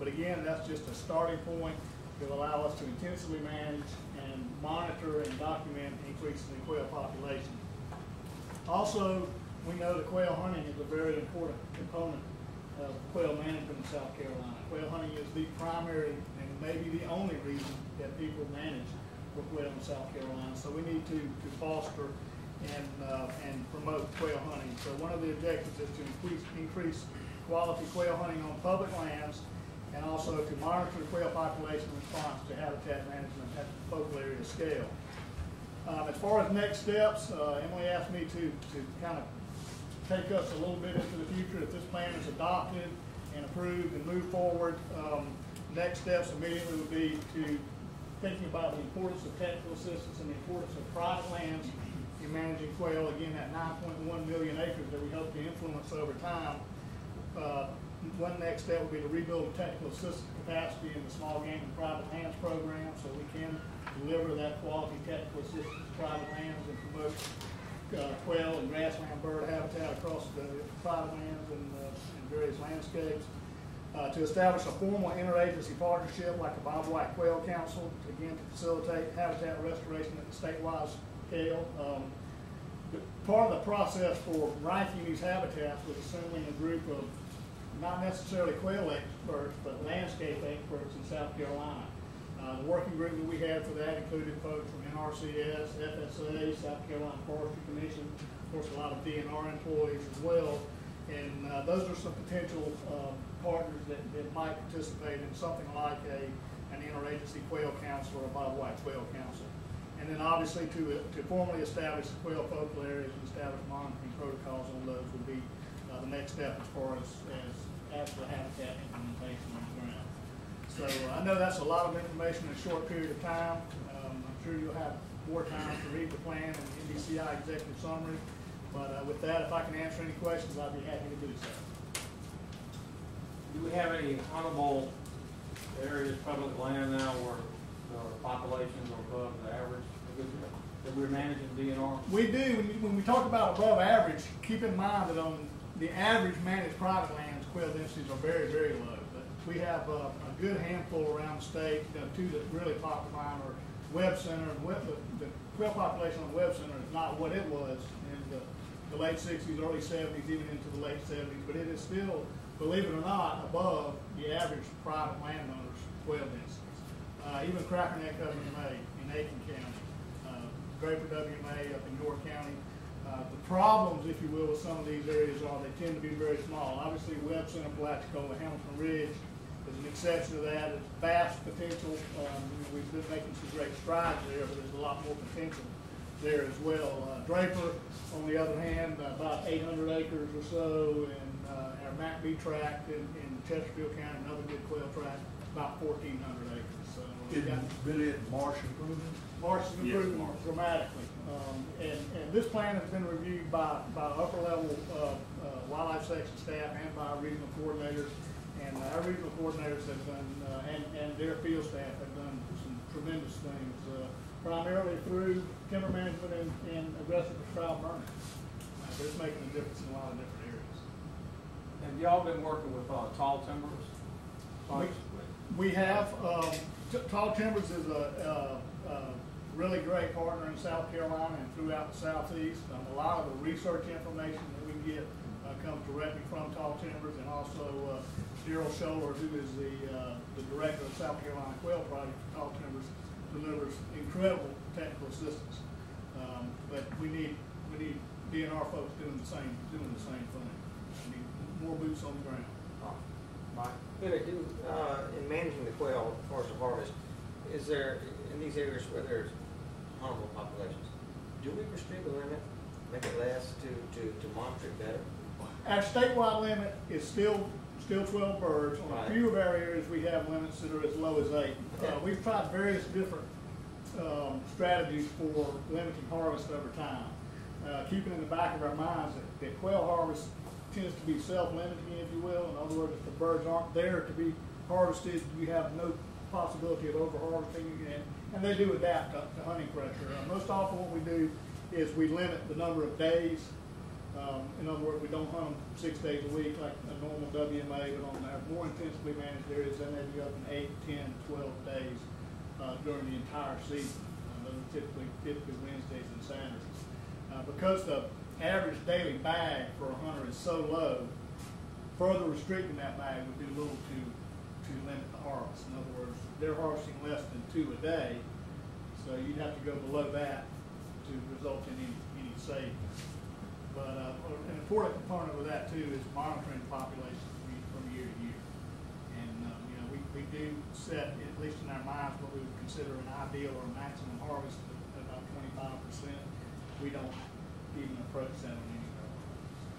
But again, that's just a starting point to allow us to intensively manage and monitor and document increases in quail population. Also, we know that quail hunting is a very important component of quail management in South Carolina. Quail hunting is the primary and maybe the only reason that people manage for quail in South Carolina. So we need to, to foster and, uh, and promote quail hunting. So one of the objectives is to increase, increase quality quail hunting on public lands and also to monitor quail population response to habitat management at the focal area scale. Um, as far as next steps, uh, Emily asked me to, to kind of take us a little bit into the future. If this plan is adopted and approved and moved forward, um, next steps immediately would be to thinking about the importance of technical assistance and the importance of private lands in managing quail, again, that nine point one million acres that we hope to influence over time. Uh, one next step would be to rebuild technical assistance capacity in the small game and private lands program, so we can deliver that quality technical assistance to private lands and promote uh, quail and grassland bird habitat across the private lands and, uh, various landscapes. Uh, to establish a formal interagency partnership like the Bob White Quail Council, again, to facilitate habitat restoration at the statewide scale. Um, part of the process for ranking these habitats was assembling a group of not necessarily quail experts, but landscape experts in South Carolina. Uh, the working group that we had for that included folks from NRCS, FSA, South Carolina Forestry Commission, of course, a lot of DNR employees as well. And uh, those are some potential uh, partners that, that might participate in something like a, an interagency quail council or a Bob White quail council. And then obviously to, to formally establish the quail focal areas and establish monitoring protocols on those would be uh, the next step as far as, as actual habitat implementation on the ground. So uh, I know that's a lot of information in a short period of time. Um, I'm sure you'll have more time to read the plan and the NBCI executive summary. But uh, with that, if I can answer any questions, I'd be happy to do so. Do we have any huntable areas, public land now where the populations are above the average that we're managing DNR? We do, when, you- when we talk about above average, keep in mind that on the average managed private lands, quail densities are very, very low. But we have uh, a good handful around the state, you know, two that really pop to mind are Webb Center. and Webb- The, the quail population on Webb Center is not what it was in the, the late sixties, early seventies, even into the late seventies, but it is still, believe it or not, above the average private landowners' quail densities. Uh, even Crackerneck WMA in Aiken County, uh, Draper WMA up in York County. Uh, the problems, if you will, with some of these areas are they tend to be very small. Obviously, Webb Center, Palachucola, Hamilton Ridge is an exception to that. It's vast potential. Um, we've been making some great strides there, but there's a lot more potential there as well. Uh, Draper, on the other hand, uh, about 800 acres or so, and uh, our McBee tract in, in Chesterfield County, another good quail tract, about 1,400 acres. So we've got Isn't Billy at Marsh improving? Marsh is Yes, Marsh. dramatically. Um, and, and this plan has been reviewed by, by upper level, uh, uh, wildlife section staff and by our regional coordinators. And our regional coordinators have done, uh, and, and their field staff have done some tremendous things, uh, primarily through timber management and, and aggressive prescribed burning. Uh, it's making a difference in a lot of different areas. Have y'all been working with, uh, tall timbers? folks? We have, um, Tall Timbers is a, a really great partner in South Carolina and throughout the southeast. Um, a lot of the research information that we get, uh, comes directly from Tall Timbers and also, uh, Daryl Scholler, who is the, uh, the director of South Carolina Quail Project for Tall Timbers, delivers incredible technical assistance. Um, but we need, we need DNR folks doing the same, doing the same thing. We need more boots on the ground. Mike? Billy, do, uh, in managing the quail, as far as the harvest, is there, in these areas where there's harmful populations, do we restrict the limit, make it less to, to, to monitor it better? Our statewide limit is still, still twelve birds. On a few of our areas, we have limits that are as low as eight. Uh, we've tried various different, um, strategies for limiting harvest over time. Uh, keeping in the back of our minds that, that quail harvest tends to be self-limiting, if you will. In other words, if the birds aren't there to be harvested, you have no possibility of over-harvesting, and, and they do adapt to, to hunting pressure. Uh, most often what we do is we limit the number of days um, in other words, we don't hunt them six days a week like a normal WMA, but on our more intensively managed areas, they may be up in eight, ten, twelve days, uh, during the entire season. Uh, those are typically, typically Wednesdays and Saturdays. Uh, because the average daily bag for a hunter is so low, further restricting that bag would do little to, to limit the harvest. In other they're harvesting less than two a day, so you'd have to go below that to result in any, any savings. But, uh, an important component of that too is monitoring the population from year- to year. And, um, you know, we, we do set, at least in our minds, what we would consider an ideal or maximum harvest of about twenty-five percent. We don't even approach that on any of our harvests.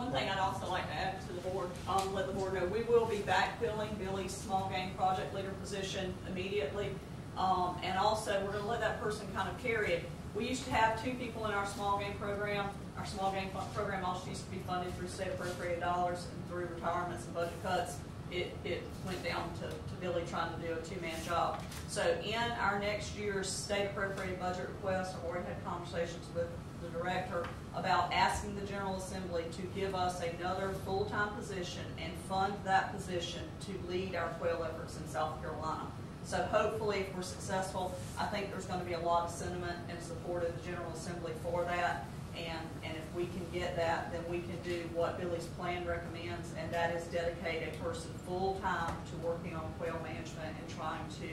One thing I'd also like to add to the board, um, let the board know, we will be backfilling Billy's small game project leader position immediately. Um, and also, we're gonna let that person kind of carry it. We used to have two people in our small game program. Our small game program also used to be funded through state appropriated dollars and through retirements and budget cuts. It, it went down to, to Billy trying to do a two-man job. So in our next year's state appropriated budget request, I've already had conversations with the director about asking the General Assembly to give us another full-time position and fund that position to lead our quail efforts in South Carolina. So hopefully, if we're successful, I think there's gonna be a lot of sentiment and support of the General Assembly for that. And, and if we can get that, then we can do what Billy's plan recommends, and that is dedicate a person full-time to working on quail management and trying to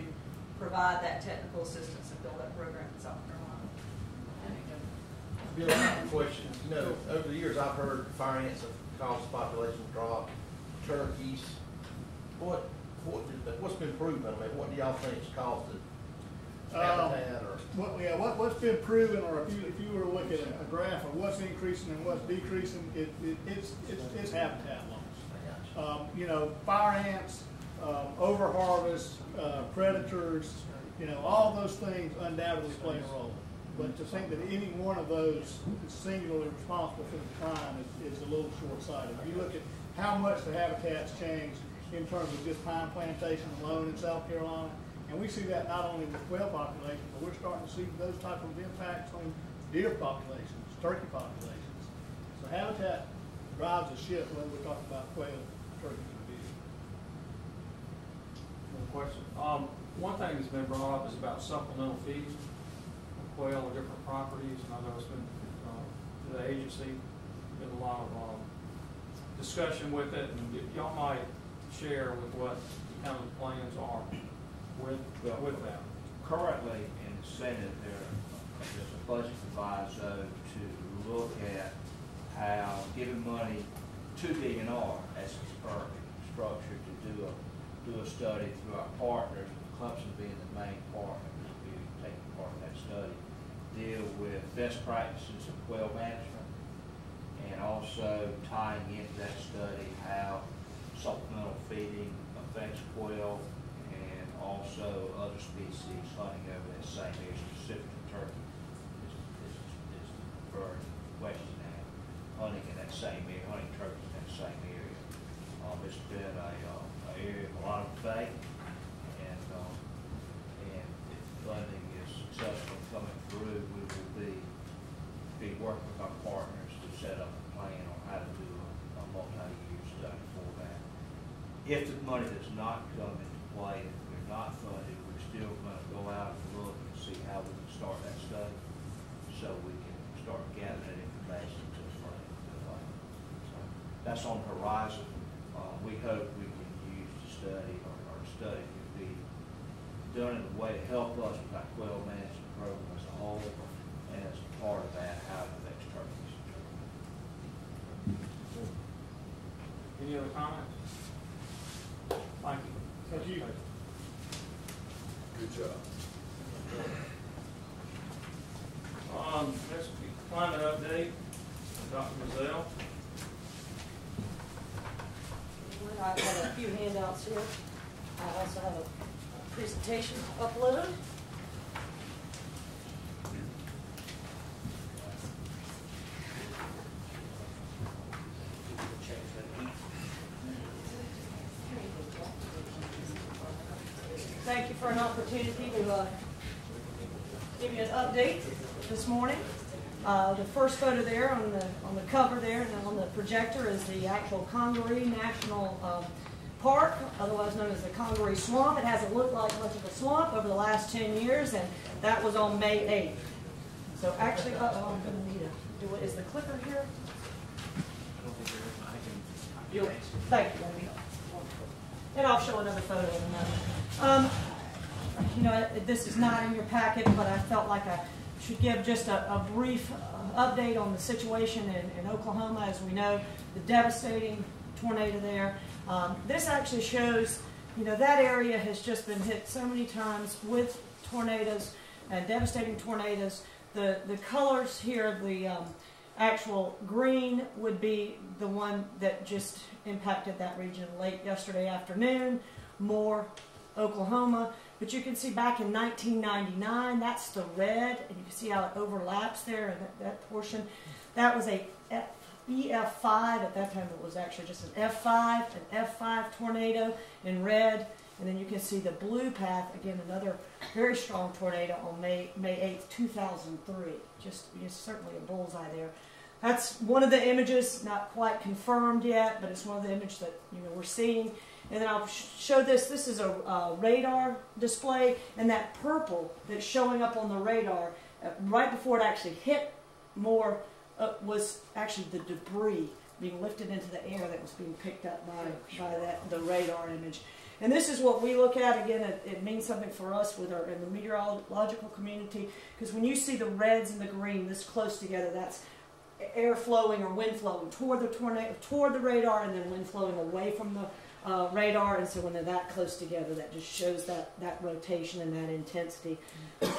provide that technical assistance and build that program in South Carolina. Bill, I have a question. You know, over the years, I've heard fire ants have caused population drop, turkeys. What, what, what's been proven? I mean, what do y'all think's caused it? Um, Habitat or? What, yeah, what, what's been proven, or if you, if you were to look at a, a graph of what's increasing and what's decreasing, it, it, it's, it's, it's habitat loss. You. Um, you know, fire ants, um, overharvest, uh, predators, you know, all those things undoubtedly play a role. But to think that any one of those is singularly responsible for the decline is, is a little short-sighted. If you look at how much the habitat's changed in terms of just pine plantation alone in South Carolina, and we see that not only with quail population, but we're starting to see those type of impacts on deer populations, turkey populations. So habitat drives the ship when we're talking about quail, turkeys, or deer. One question. Um, one thing that's been brought up is about supplemental feeding of different properties, and I know it's been, uh, to the agency, been a lot of, um, discussion with it, and y'all might share with what kind of plans are with, with that. Currently in the Senate, there, there's a budget proviso to look at how giving money to DNR as it's structured to do a, do a study through our partners, Clemson being the main partner, who'll be taking part in that study, deal with best practices of quail management, and also tying into that study how supplemental feeding affects quail and also other species hunting over that same area, specifically turkey is, is, the preferred question now, hunting in that same area, hunting turkeys in that same area. Um, it's been a, uh, area of a lot of debate, and, um, and if funding is successful coming through, we will be, be working with our partners to set up a plan on how to do a, a multi-year study for that. If the money does not come into play, if we're not funded, we're still gonna go out and look and see how we can start that study, so we can start gathering that information to further the plan. So That's on the horizon. Uh, we hope we can use the study, or, or study could be done in a way to help us with our quail management program as a whole, and as a part of that, how it affects turkeys. Any other comments? Thank you. Thank you. Good job. Um, next, will be climate update, Dr. Mizzell. I have a few handouts here. I also have a presentation uploaded. Thank you for an opportunity to uh, give you an update this morning. Uh, The first photo there on the, on the cover there and on the projector is the actual Congaree National um, Park, otherwise known as the Congaree Swamp. It hasn't looked like much of a swamp over the last 10 years, and that was on May 8th. So actually, uh-oh, I'm going to need a, do it, is the clicker here? I don't think I can. You'll, thank you, that'd be helpful. And I'll show another photo in a moment. Um, you know, this is not in your packet, but I felt like I should give just a, a brief uh, update on the situation in, in Oklahoma. As we know, the devastating tornado there. Um, this actually shows, you know, that area has just been hit so many times with tornadoes and devastating tornadoes. The, the colors here, the um, actual green would be the one that just impacted that region late yesterday afternoon. More Oklahoma. But you can see back in 1999, that's the red, and you can see how it overlaps there that, that portion. That was a EF5. At that time, it was actually just an F5, an F5 tornado in red. And then you can see the blue path, again, another very strong tornado on May, May 8th, 2003. Just, just certainly a bullseye there. That's one of the images, not quite confirmed yet, but it's one of the images that you know we're seeing. And then I'll show this. This is a uh, radar display, and that purple that's showing up on the radar uh, right before it actually hit more uh, was actually the debris being lifted into the air that was being picked up by, by that, the radar image. And this is what we look at. Again, it, it means something for us with our in the meteorological community because when you see the reds and the green this close together, that's air flowing or wind flowing toward the tornado, toward the radar, and then wind flowing away from the uh, radar. And so when they're that close together, that just shows that that rotation and that intensity.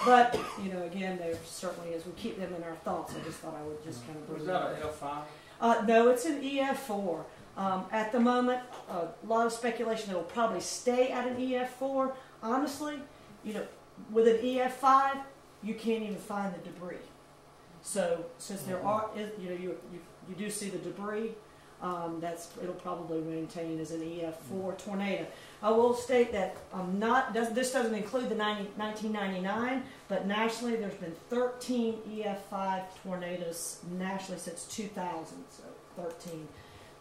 But you know, again, there certainly as we keep them in our thoughts. I just thought I would just kind of bring Was that that up. a F5? Uh, no, it's an EF4. Um, at the moment, a lot of speculation that it'll probably stay at an EF4. Honestly, you know, with an EF5, you can't even find the debris. So since there are, you know, you, you, you do see the debris, um, that's, it'll probably maintain as an EF4 tornado. I will state that I'm not, does, this doesn't include the 90, 1999, but nationally there's been 13 EF5 tornadoes nationally since 2000, so 13.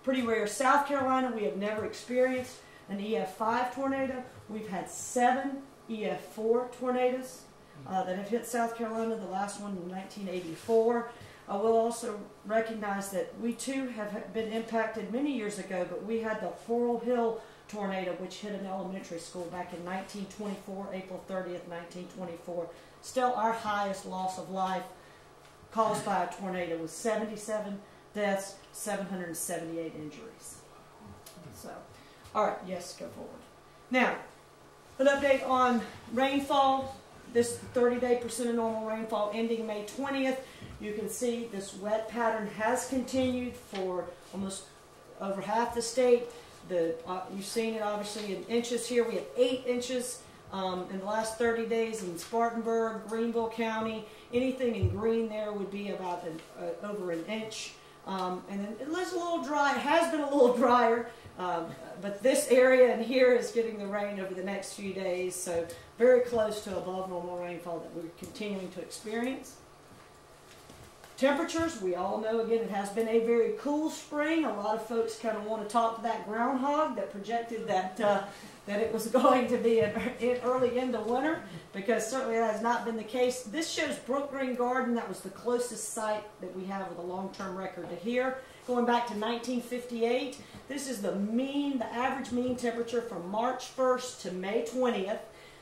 Pretty rare. South Carolina, we have never experienced an EF5 tornado. We've had seven EF4 tornadoes uh, that have hit South Carolina, the last one in 1984. I will also recognize that we too have been impacted many years ago, but we had the Horrell Hill tornado, which hit an elementary school back in 1924, April 30th, 1924. Still our highest loss of life caused by a tornado was 77 deaths, 778 injuries. So, all right, yes, go forward. Now, an update on rainfall. This 30-day percent of normal rainfall ending May 20th. You can see this wet pattern has continued for almost over half the state. The, uh, you've seen it obviously in inches here. We have eight inches um, in the last 30 days in Spartanburg, Greenville County. Anything in green there would be about an, uh, over an inch. Um, and then it was a little dry. It has been a little drier, um, but this area in here is getting the rain over the next few days. So very close to above normal rainfall that we're continuing to experience. Temperatures, we all know again it has been a very cool spring. A lot of folks kind of want to talk to that groundhog that projected that uh, that it was going to be an early into winter because certainly that has not been the case. This shows Brookgreen Garden. That was the closest site that we have with a long-term record to here. Going back to 1958, this is the mean, the average mean temperature from March 1st to May 20th.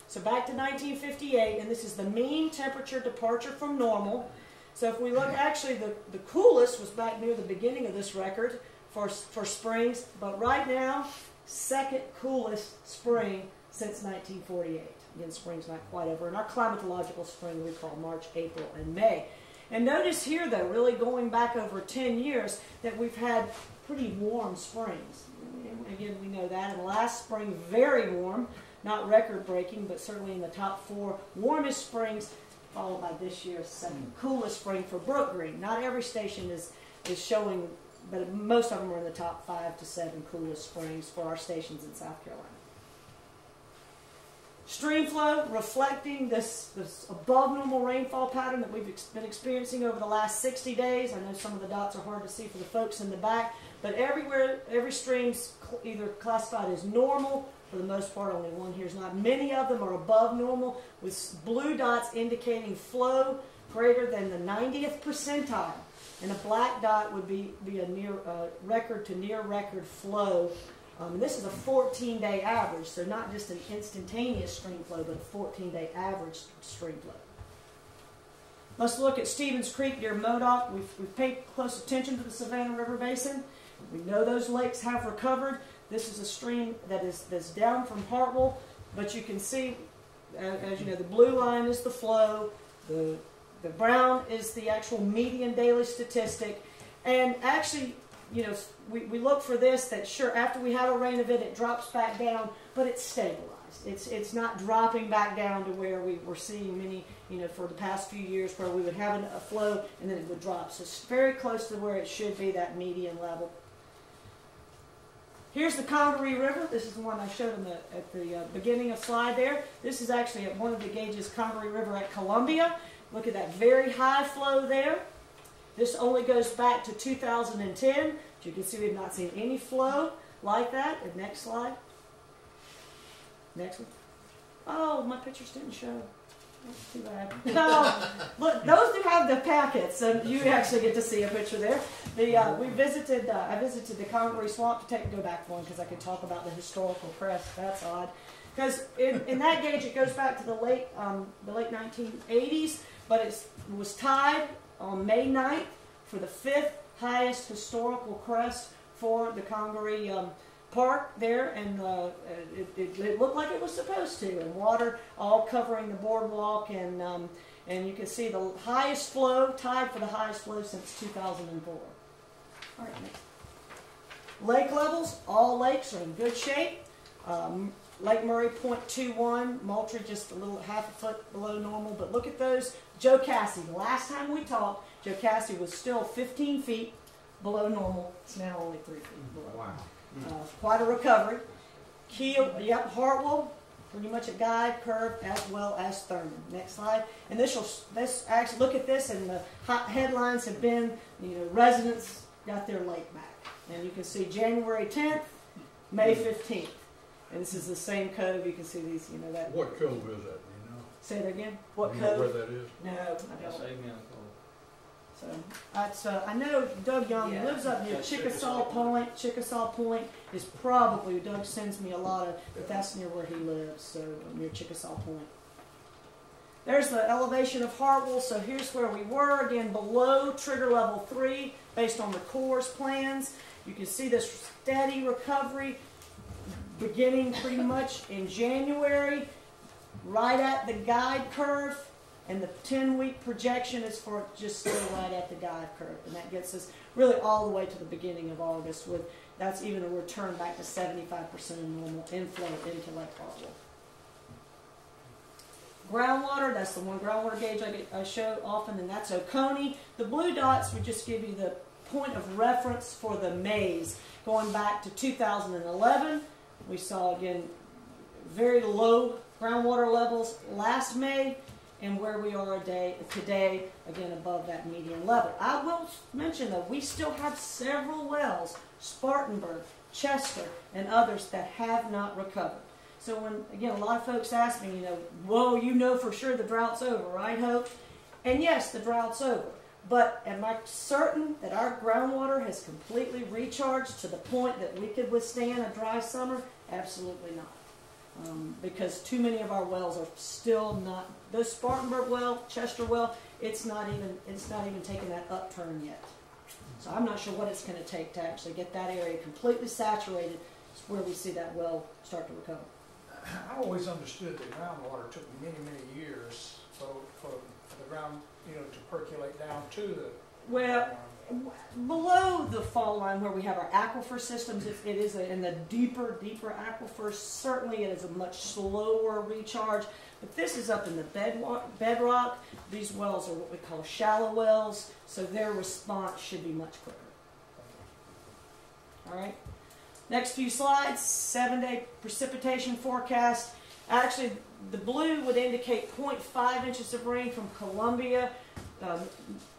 So back to 1958, and this is the mean temperature departure from normal. So if we look, actually the, the coolest was back near the beginning of this record for, for springs, but right now, second coolest spring since 1948. Again, spring's not quite over. And our climatological spring we call March, April, and May. And notice here, though, really going back over 10 years, that we've had pretty warm springs. Again, we know that. And last spring, very warm, not record breaking, but certainly in the top four warmest springs followed by this year's second hmm. coolest spring for Brookgreen. Not every station is, is showing, but most of them are in the top five to seven coolest springs for our stations in South Carolina. Stream flow reflecting this, this above normal rainfall pattern that we've ex been experiencing over the last 60 days. I know some of the dots are hard to see for the folks in the back, but everywhere, every stream's cl either classified as normal, for the most part, only one here is not. Many of them are above normal, with blue dots indicating flow greater than the 90th percentile. And a black dot would be, be a near uh, record to near record flow um, and this is a 14 day average, so not just an instantaneous stream flow, but a 14 day average stream flow. Let's look at Stevens Creek near Modoc. We've, we've paid close attention to the Savannah River Basin. We know those lakes have recovered. This is a stream that is that's down from Hartwell, but you can see, as you know, the blue line is the flow, the, the brown is the actual median daily statistic, and actually you know, we, we look for this that sure, after we have a rain event, it drops back down, but it's stabilized. It's, it's not dropping back down to where we were seeing many, you know, for the past few years where we would have a flow and then it would drop. So it's very close to where it should be, that median level. Here's the Congaree River. This is the one I showed in the, at the uh, beginning of slide there. This is actually at one of the gauges, Congaree River at Columbia. Look at that very high flow there. This only goes back to 2010. As you can see we've not seen any flow like that. And next slide. Next one. Oh, my pictures didn't show. Too bad. No, look, those do have the packets, and you actually get to see a picture there. The uh, we visited. Uh, I visited the Congaree Swamp to take go back one because I could talk about the historical crest. That's odd. Because in, in that gauge, it goes back to the late um, the late 1980s, but it was tied on May 9th for the fifth highest historical crest for the Congaree um, Park there, and uh, it, it, it, looked like it was supposed to, and water all covering the boardwalk, and um, and you can see the highest flow, tied for the highest flow since 2004. All right, next. Lake levels, all lakes are in good shape. Um, Lake Murray 0.21, Moultrie just a little half a foot below normal. But look at those. Jocassee, the last time we talked, Jocassee was still 15 feet below normal. It's now only three feet below. Wow. Uh, quite a recovery. Keowee, yep, Hartwell, pretty much a guide curve as well as Thurmond. Next slide. And this will, this actually look at this, and the hot headlines have been, you know, residents got their lake back, and you can see January 10th, May 15th, and this is the same cove. You can see these, you know that. What cove is that, do you know? Say it again. What Do you know where cove? that is? No, I don't. So that's uh, I know Doug Young Yeah. lives up near Chickasaw Point. Chickasaw Point is probably Doug sends me a lot of, but that's near where he lives, so near Chickasaw Point. There's the elevation of Hartwell. So here's where we were again below trigger level three, based on the Corps plans. You can see this steady recovery beginning pretty much in January, right at the guide curve. And the 10 week projection is for just stay right at the guide curve. And that gets us really all the way to the beginning of August, with that's even a return back to 75% of normal inflow into Lake Hartwell. Groundwater, that's the one groundwater gauge I, get, I show often, and that's Oconee. The blue dots would just give you the point of reference for the maze going back to 2011. We saw again very low groundwater levels last May, and where we are a day, today, again above that median level. I will mention though, we still have several wells, Spartanburg, Chester, and others that have not recovered. So when, again, a lot of folks ask me, you know, whoa, you know for sure the drought's over, right, Hope? And yes, the drought's over. But am I certain that our groundwater has completely recharged to the point that we could withstand a dry summer? Absolutely not. Um, because too many of our wells are still not. The Spartanburg well, Chester well, it's not even it's not even taking that upturn yet. So I'm not sure what it's going to take to actually get that area completely saturated, where we see that well start to recover. I always understood that groundwater took many, many years for, for, for the ground, you know, to percolate down to the. Well, below the fall line where we have our aquifer systems, it, it is a, in the deeper, deeper aquifers. Certainly, it is a much slower recharge. But this is up in the bedrock. bedrock. These wells are what we call shallow wells, so their response should be much quicker. All right. Next few slides. Seven-day precipitation forecast. Actually, the blue would indicate 0.5 inches of rain from Columbia um,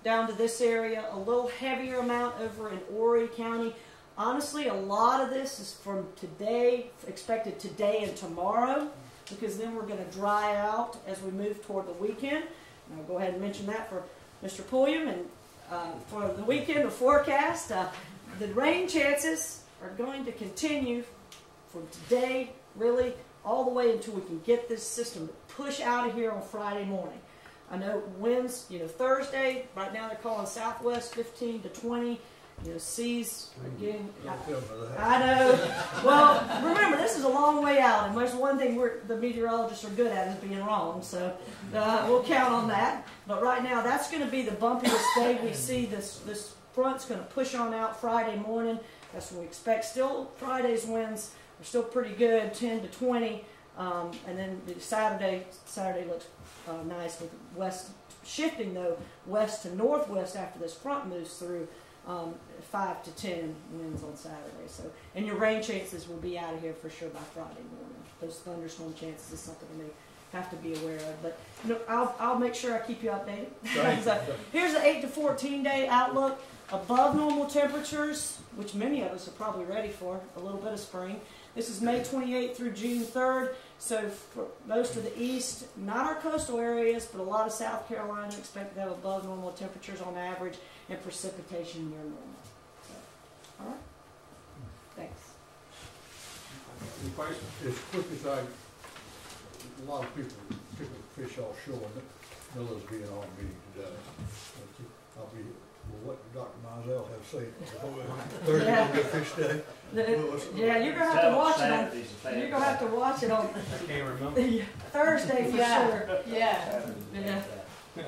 down to this area, a little heavier amount over in Horry County. Honestly, a lot of this is from today, expected today and tomorrow, because then we're going to dry out as we move toward the weekend. And I'll go ahead and mention that for Mr. Pulliam and uh, for the weekend of forecast. Uh, the rain chances are going to continue from today, really, all the way until we can get this system to push out of here on Friday morning. I know winds, you know, Thursday, right now they're calling southwest 15 to 20. You know, seas, again, me that. I know. Well, remember, this is a long way out, and there's one thing we're, the meteorologists are good at is being wrong, so uh, we'll count on that. But right now, that's going to be the bumpiest day we see. This, this front's going to push on out Friday morning. That's what we expect. Still, Friday's winds are still pretty good, 10 to 20. Um, and then the Saturday, Saturday looks uh, nice with west shifting though west to northwest after this front moves through. Um, five to ten winds on Saturday. So, and your rain chances will be out of here for sure by Friday morning. Those thunderstorm chances is something we may have to be aware of. But you know, I'll I'll make sure I keep you updated. Thank so, here's the eight to fourteen day outlook. Above normal temperatures, which many of us are probably ready for, a little bit of spring. This is May 28th through June 3rd. So for most of the east, not our coastal areas, but a lot of South Carolina expect to have above normal temperatures on average and precipitation near normal. So, all right. Thanks. If I, As quick as I, a lot of people, people fish offshore, and know there's being on meeting today. I'll be, well, what Dr. Mizzell have said, Thursday will be fish day. The- yeah, you're gonna have to watch it on. You're gonna have to watch it on I can't remember. Thursday for Yeah. sure. Yeah. Yeah.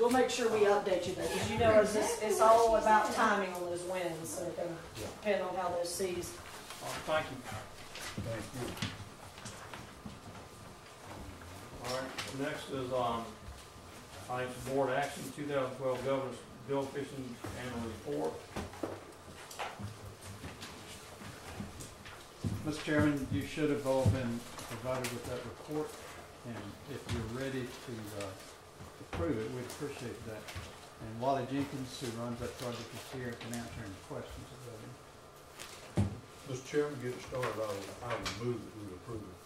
We'll make sure we update you though, because you know it's, it's all about timing on those winds, so it can depend on how those seas. Thank you. Thank you. All right, next is, um, items for board action, two thousand twelve Governor's Bill Fishing Annual Report. Mr. Chairman, you should have all been provided with that report, and if you're ready to uh, approve it, we'd appreciate that. And Wally Jenkins, who runs that project, is here, can answer any questions about it. Mr. Chairman, get it started, I will, I will move that we approve it.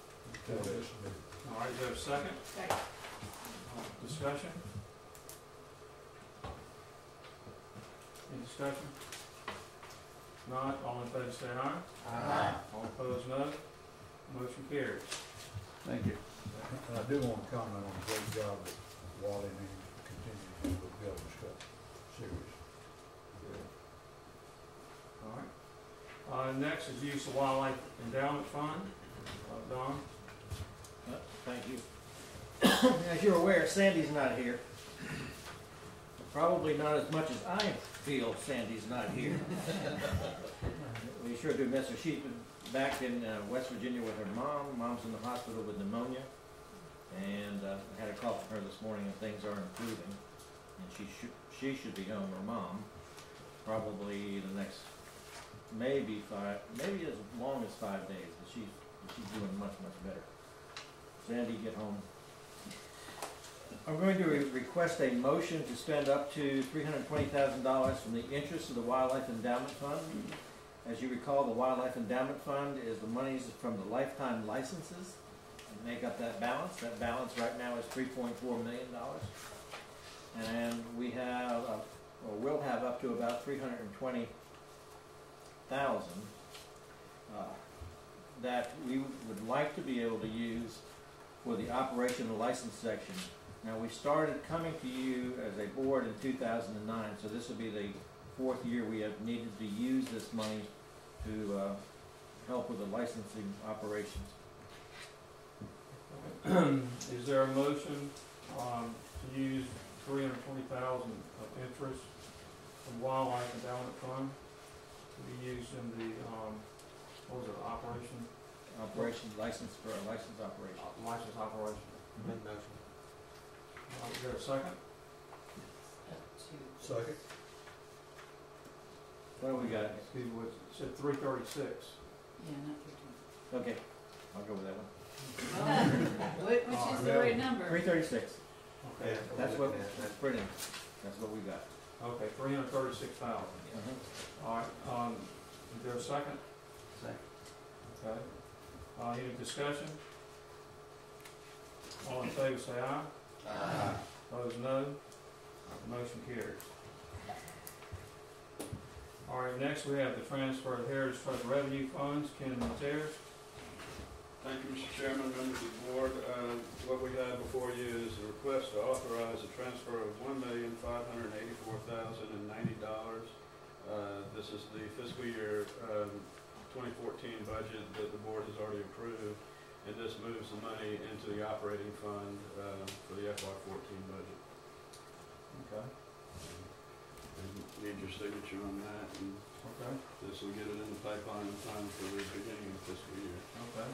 Tell this submitted. All right, is there a second? Uh, Discussion? Any discussion? Not, all in favor say aye. Aye. All opposed, no. Motion carries. Thank you. And I do want to comment on the great job that Wally and him continue to do with Governor's Cup Series. All right. Uh, next is use of wildlife endowment fund. Uh, Don? Thank you. As you're aware, Sandy's not here. Probably not as much as I feel Sandy's not here. We sure do miss her. She's back in uh, West Virginia with her mom. Mom's in the hospital with pneumonia. And uh, I had a call from her this morning and things are improving. And she should, she should be home, her mom, probably the next, maybe five, maybe as long as five days. But she's, she's doing much, much better. Sandy, get home. I'm going to re- request a motion to spend up to three hundred twenty thousand dollars from the interest of the Wildlife Endowment Fund. As you recall, the Wildlife Endowment Fund is the monies from the lifetime licenses that make up that balance. That balance right now is three point four million dollars. And we have, uh, or will have up to about three hundred and twenty thousand uh, that we would like to be able to use for the operational license section. Now, we started coming to you as a board in two thousand and nine, so this will be the fourth year we have needed to use this money to, uh, help with the licensing operations. Is there a motion, um, to use three hundred twenty thousand of interest from wildlife endowment fund to be used in the, um, what was it, operation, Operation license for a license operation. license operation? Make motion. Uh, is there a second? Second? What do we got? Excuse me, it said three thirty-six. Okay, I'll go with that one. Which is the right number? Three thirty-six. Okay, That's what, that's pretty, that's what we got. okay, three hundred thirty-six thousand. All right, um, is there a second? Second. Okay. Uh, any discussion? All in favor say aye. Opposed, no. Motion carries. All right, next we have the transfer of Heritage Trust revenue funds. Ken Materas. Thank you, Mr. Chairman, members of the board. Uh, What we have before you is a request to authorize a transfer of one million, five hundred and eighty-four thousand and ninety dollars. Uh, This is the fiscal year um, 2014 budget that the board has already approved, and this moves the money into the operating fund uh, for the FY14 budget. Okay. Need your signature on that, and Okay. this will get it in the pipeline in time for the beginning of fiscal year. Okay.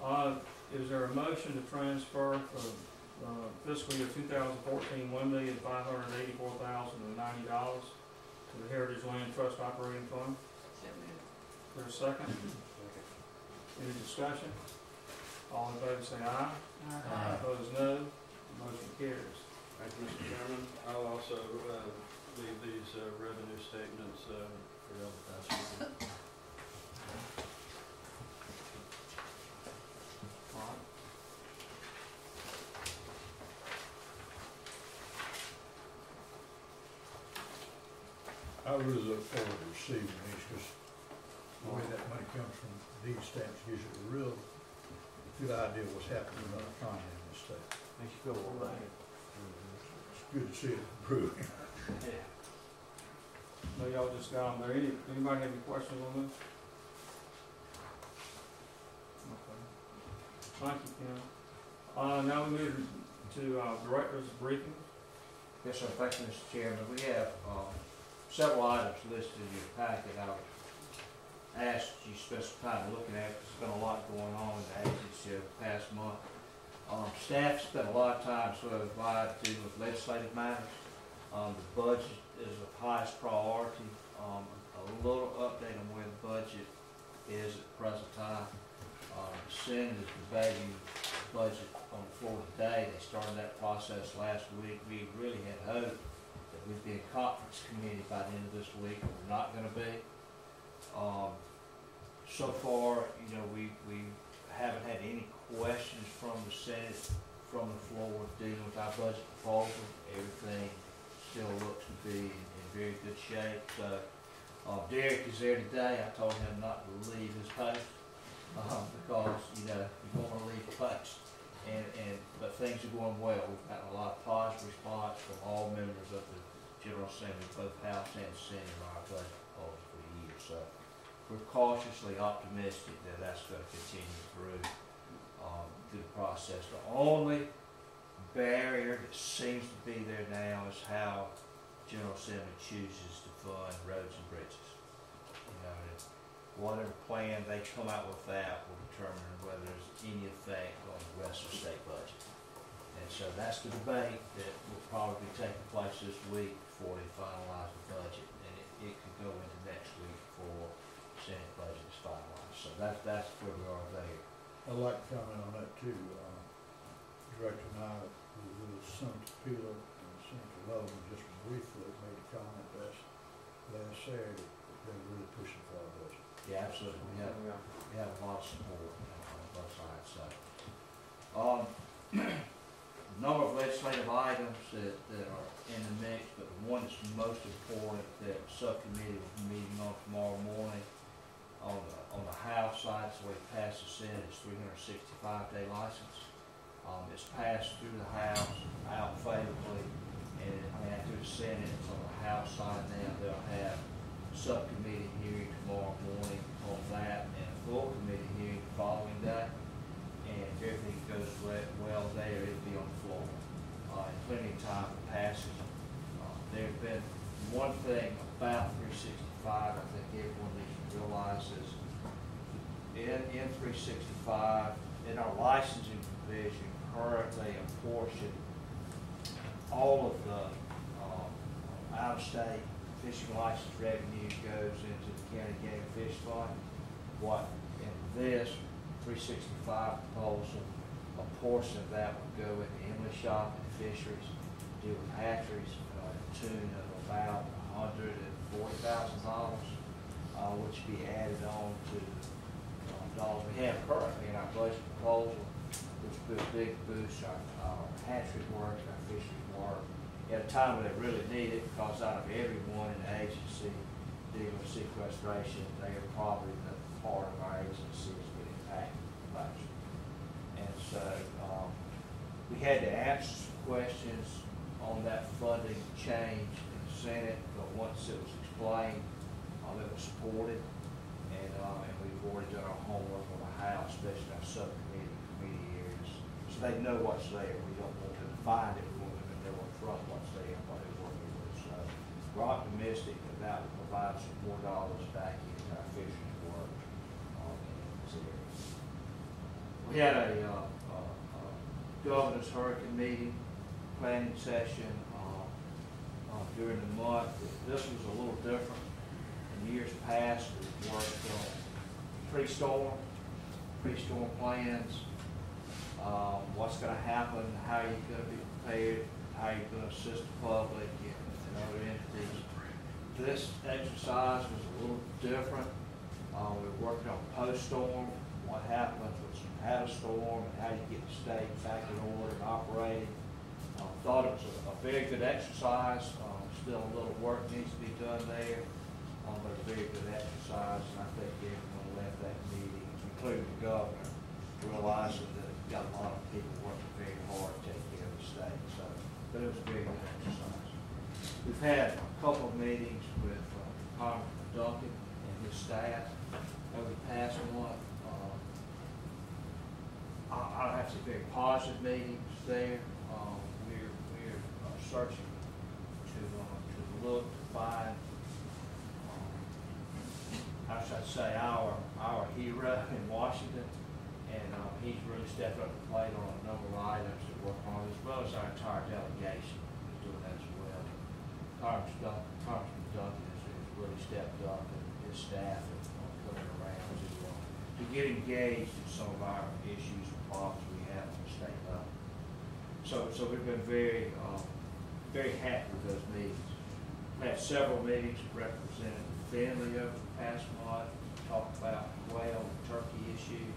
Uh, is there a motion to transfer for, uh, fiscal year 2014, $1,584,090 to the Heritage Land Trust Operating Fund? Is there a second? Any discussion? All in favor say aye. Aye. Opposed, no. Motion carries. Thank you, Mr. Chairman. I'll also uh, leave these uh, revenue statements uh, for the other passengers. All right. I really look forward to receiving these, because the way that money comes from these stamps gives you a real good idea what's happening in our economy in this state. Makes you feel all right. It's good to see it improving. No, y'all just got them there. Any, anybody have any questions on this? Okay. Thank you, Ken. Uh, now we move to, uh, director's briefing. Yes, sir, thank you, Mr. Chairman. We have, um, several items listed in your packet. I'll ask that you spend some time looking at, it. there's been a lot going on in the agency over the past month. Um, staff spent a lot of time sort of involved dealing with legislative matters. Um, the budget is of highest priority. Um, a little update on where the budget is at the present time. Uh, the Senate is debating the budget on the floor today. They started that process last week. We really had hoped that we'd be in conference committee by the end of this week, we're not gonna be. Um, so far, you know, we, we haven't had any questions from the Senate, from the floor dealing with our budget proposal. Everything still looks to be in, in very good shape, so, uh, Derek is there today. I told him not to leave his post, um, because, you know, you don't wanna leave a post. And, and, but things are going well. We've gotten a lot of positive response from all members of the General Assembly, both House and Senate, on our budget proposal for the year, so we're cautiously optimistic that that's gonna continue through, um, through the process. The only barrier that seems to be there now is how General Assembly chooses to fund roads and bridges. You know, whatever plan they come out with that will determine whether there's any effect on the rest of the state budget. And so that's the debate that will probably be taking place this week before they finalize the budget. And it, it could go into before Senate budget is finalized. So that's, that's where we are there. I'd like to comment on that too. Uh, Director Nye, with with Senator Peeler and Senator Logan, just briefly made a comment last, last Saturday, that they're really pushing for our budget. Yeah, absolutely. We have, we have a lot of support uh, on both sides, so. Um, number of legislative items that, that are in the mix, but the one that's most important that the subcommittee will be meeting on tomorrow morning on the, on the House side, so we passed the Senate, is three hundred sixty-five day license. Um, it's passed through the House out favorably, and it went through the Senate, it's on the House side now, they'll have subcommittee hearing tomorrow morning on that, and a full committee hearing the following day. And if everything goes we- well there, it'll be on the floor, uh, plenty of time for passage. Uh, There's been one thing about three sixty-five, I think everyone needs realize is in, in 365, in our licensing provision, currently a portion, all of the uh, out-of-state fishing license revenue goes into the county game fish fund. What in this 365 proposal, a portion of that would go in the inlet shop and fisheries, deal with hatcheries, uh, tune of about $140,000 uh, which be added on to, um, dollars we have currently in our budget proposal, which would big boost our, our hatchery work, our fishery work, at a time when they really need it, because out of everyone in the agency dealing with sequestration, they are probably the part of our agency that's been impacted most. And so, um, we had to some questions on that funding change in the Senate, but once it was explained, um, it was supported. And, uh, and we've already done our homework on the House, especially our subcommittee, committee areas, so they know what's there. We don't want them to find it, we want them to know up front what's there and what they're working with. So we're optimistic that that will provide some more dollars back into our fishing work, um, in this area. We had a, uh, uh, uh, governor's hurricane meeting, planning session, uh, uh, during the month. This was a little different. In years past, we've worked on pre-storm, pre-storm plans, um, what's gonna happen, how you're gonna be prepared, how you're gonna assist the public and, and other entities. This exercise was a little different. Uh, we worked on post-storm, what happens when you have a storm, and how you get the state back in order and operating. Uh, thought it was a, a very good exercise, um, still a little work needs to be done there, a very good exercise, and I think everyone left that meeting, including the governor, realizing that we've got a lot of people working very hard to take care of the state, so, but it was a good exercise. We've had a couple of meetings with uh, Congressman Duncan and his staff over the past month. Uh, I, I have some very positive meetings there. Um, we're, we're uh, searching to, uh, to look to find, our I'd say, our, our hero in Washington. And, um, he's really stepped up the plate on a number of items that we're on, as well as our entire delegation is doing that as well. Congressman Congressman Duncan has, really stepped up and his staff have uh, coming around to, uh, to get engaged in some of our issues and problems we have on the state level. So, so we've been very, um, very happy with those meetings. We had several meetings with Representative Finley over the past month, talked about and turkey issues.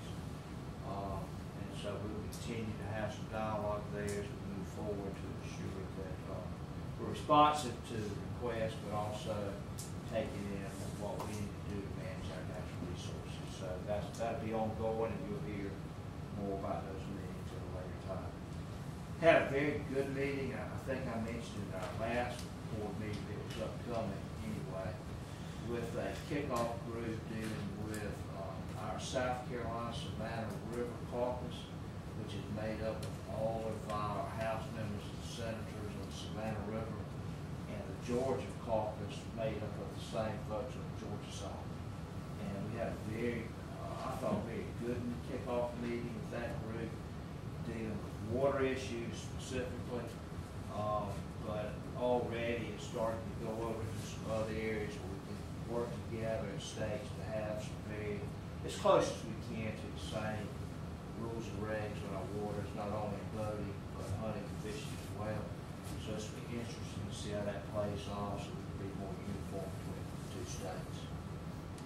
Um, and so we will continue to have some dialogue there as we move forward to ensure that, uh, we're responsive to the request, but also taking in what we need to do to manage our natural resources. So that's, that'll be ongoing, and you'll hear more about those meetings at a later time. Had a very good meeting, I think I mentioned in our last board meeting that was upcoming with a kickoff group dealing with, um, our South Carolina Savannah River Caucus, which is made up of all of our House members and senators of the Savannah River, and the Georgia Caucus made up of the same folks on the Georgia side. And we had a very, uh, I thought, very good kickoff meeting with that group, dealing with water issues specifically. Um, but already it's starting to go over to some other areas work together as states to have some very, as close as we can to the same rules and regs on our waters, not only in boating, but hunting and fishing as well. So it's been interesting to see how that plays off, so we can be more uniform between the two states.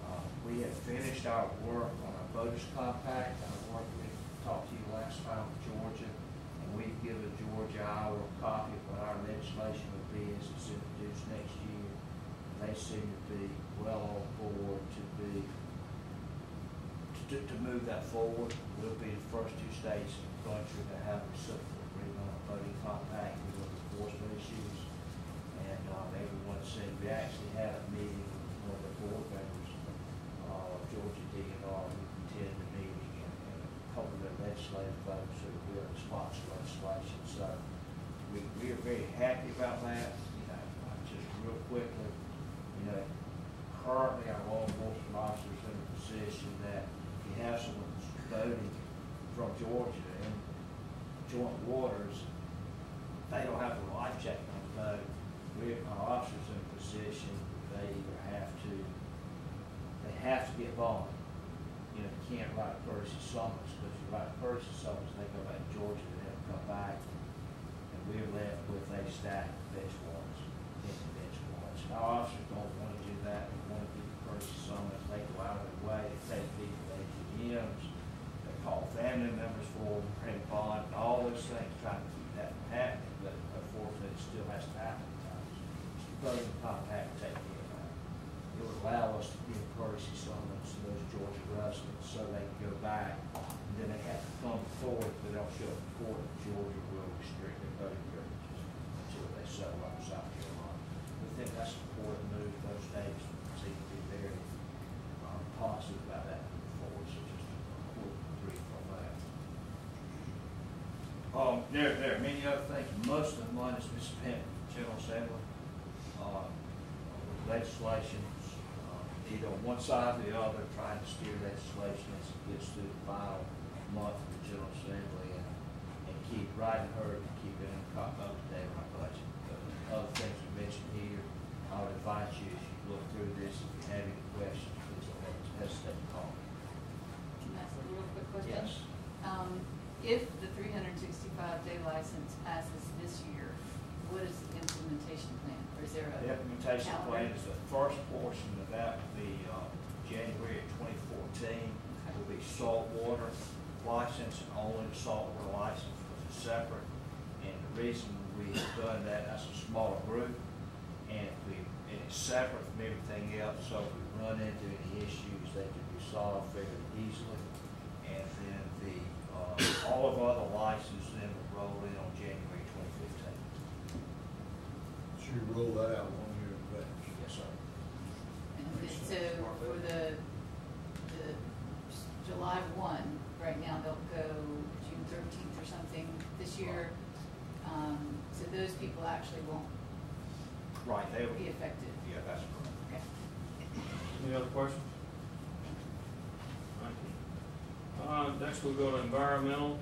Uh, We have finished our work on our voters compact, work we talked to you last time with Georgia, and we've given Georgia our copy of what our legislation would be as it's introduced next year. They seem to be well on board to be, to, to move that forward. We'll be the first two states in the country to have a reciprocal agreement on voting compact with enforcement issues. And, um, everyone seemed, we actually had a meeting with one of the board members, uh, Georgia DNR, who attended the meeting and, and a couple of their legislative folks who will sponsor legislation. So we, we are very happy about that, you know, just real know, currently our law enforcement officers in a position that if you have someone voting from Georgia in joint waters, they don't have a life jacket on the boat. We, our officers in a position, they either have to, they have to get bonded. You know, you can't write a courtesy summons, because if you write a courtesy summons, they go back to Georgia, they never come back. And we're left with a stack of bench warrants, bench warrants. Our officers don't want to do that, they to courtesy summons, they go out of their way, they take people to ATMs, they call family members for them, bring bond, and all those things, trying to keep that from happening, but unfortunately, it still has to happen at times. Voting compact take care of that. It would allow us to give courtesy summons to those Georgia residents, so they can go back, and then they have to come forward, but they'll show up in court, Georgia will restrict their voting privileges until they settle up in South Carolina. We think that's an important move, those states seem to be very, positive about that forward, so just a quick brief on that. Um, there, there are many other things, most of one is Mr. Penn, General Assembly, uh, with legislations, uh, either on one side or the other, trying to steer legislation as it gets through the final month of the General Assembly and, and keep right and hurry to keep it up to date on our budget. But Other things we mentioned here, I would advise you, as you look through this, if you have any questions, please don't hesitate to call. Can I ask a real quick question? Yes. Um, if the three hundred and sixty-five day license passes this year, what is the implementation plan? Or is there a? The implementation calendar? plan is the first portion of that will be, uh, January of twenty fourteen. It Will be saltwater license and only the saltwater license was separate. And the reason we have done that, that's a smaller group, and we, and it's separate from everything else, so if we run into any issues, they can be solved fairly easily. And then the, uh, all of other licenses then will roll in on January twenty fifteen. Should you roll that out one year in advance? Yes, sir. And so for the, the July one, right now, they'll go June thirteenth or something this year. Um, so those people actually won't Right, they will. be affected. Yeah, that's correct. Okay. Any other questions? Next, we'll go to environmental.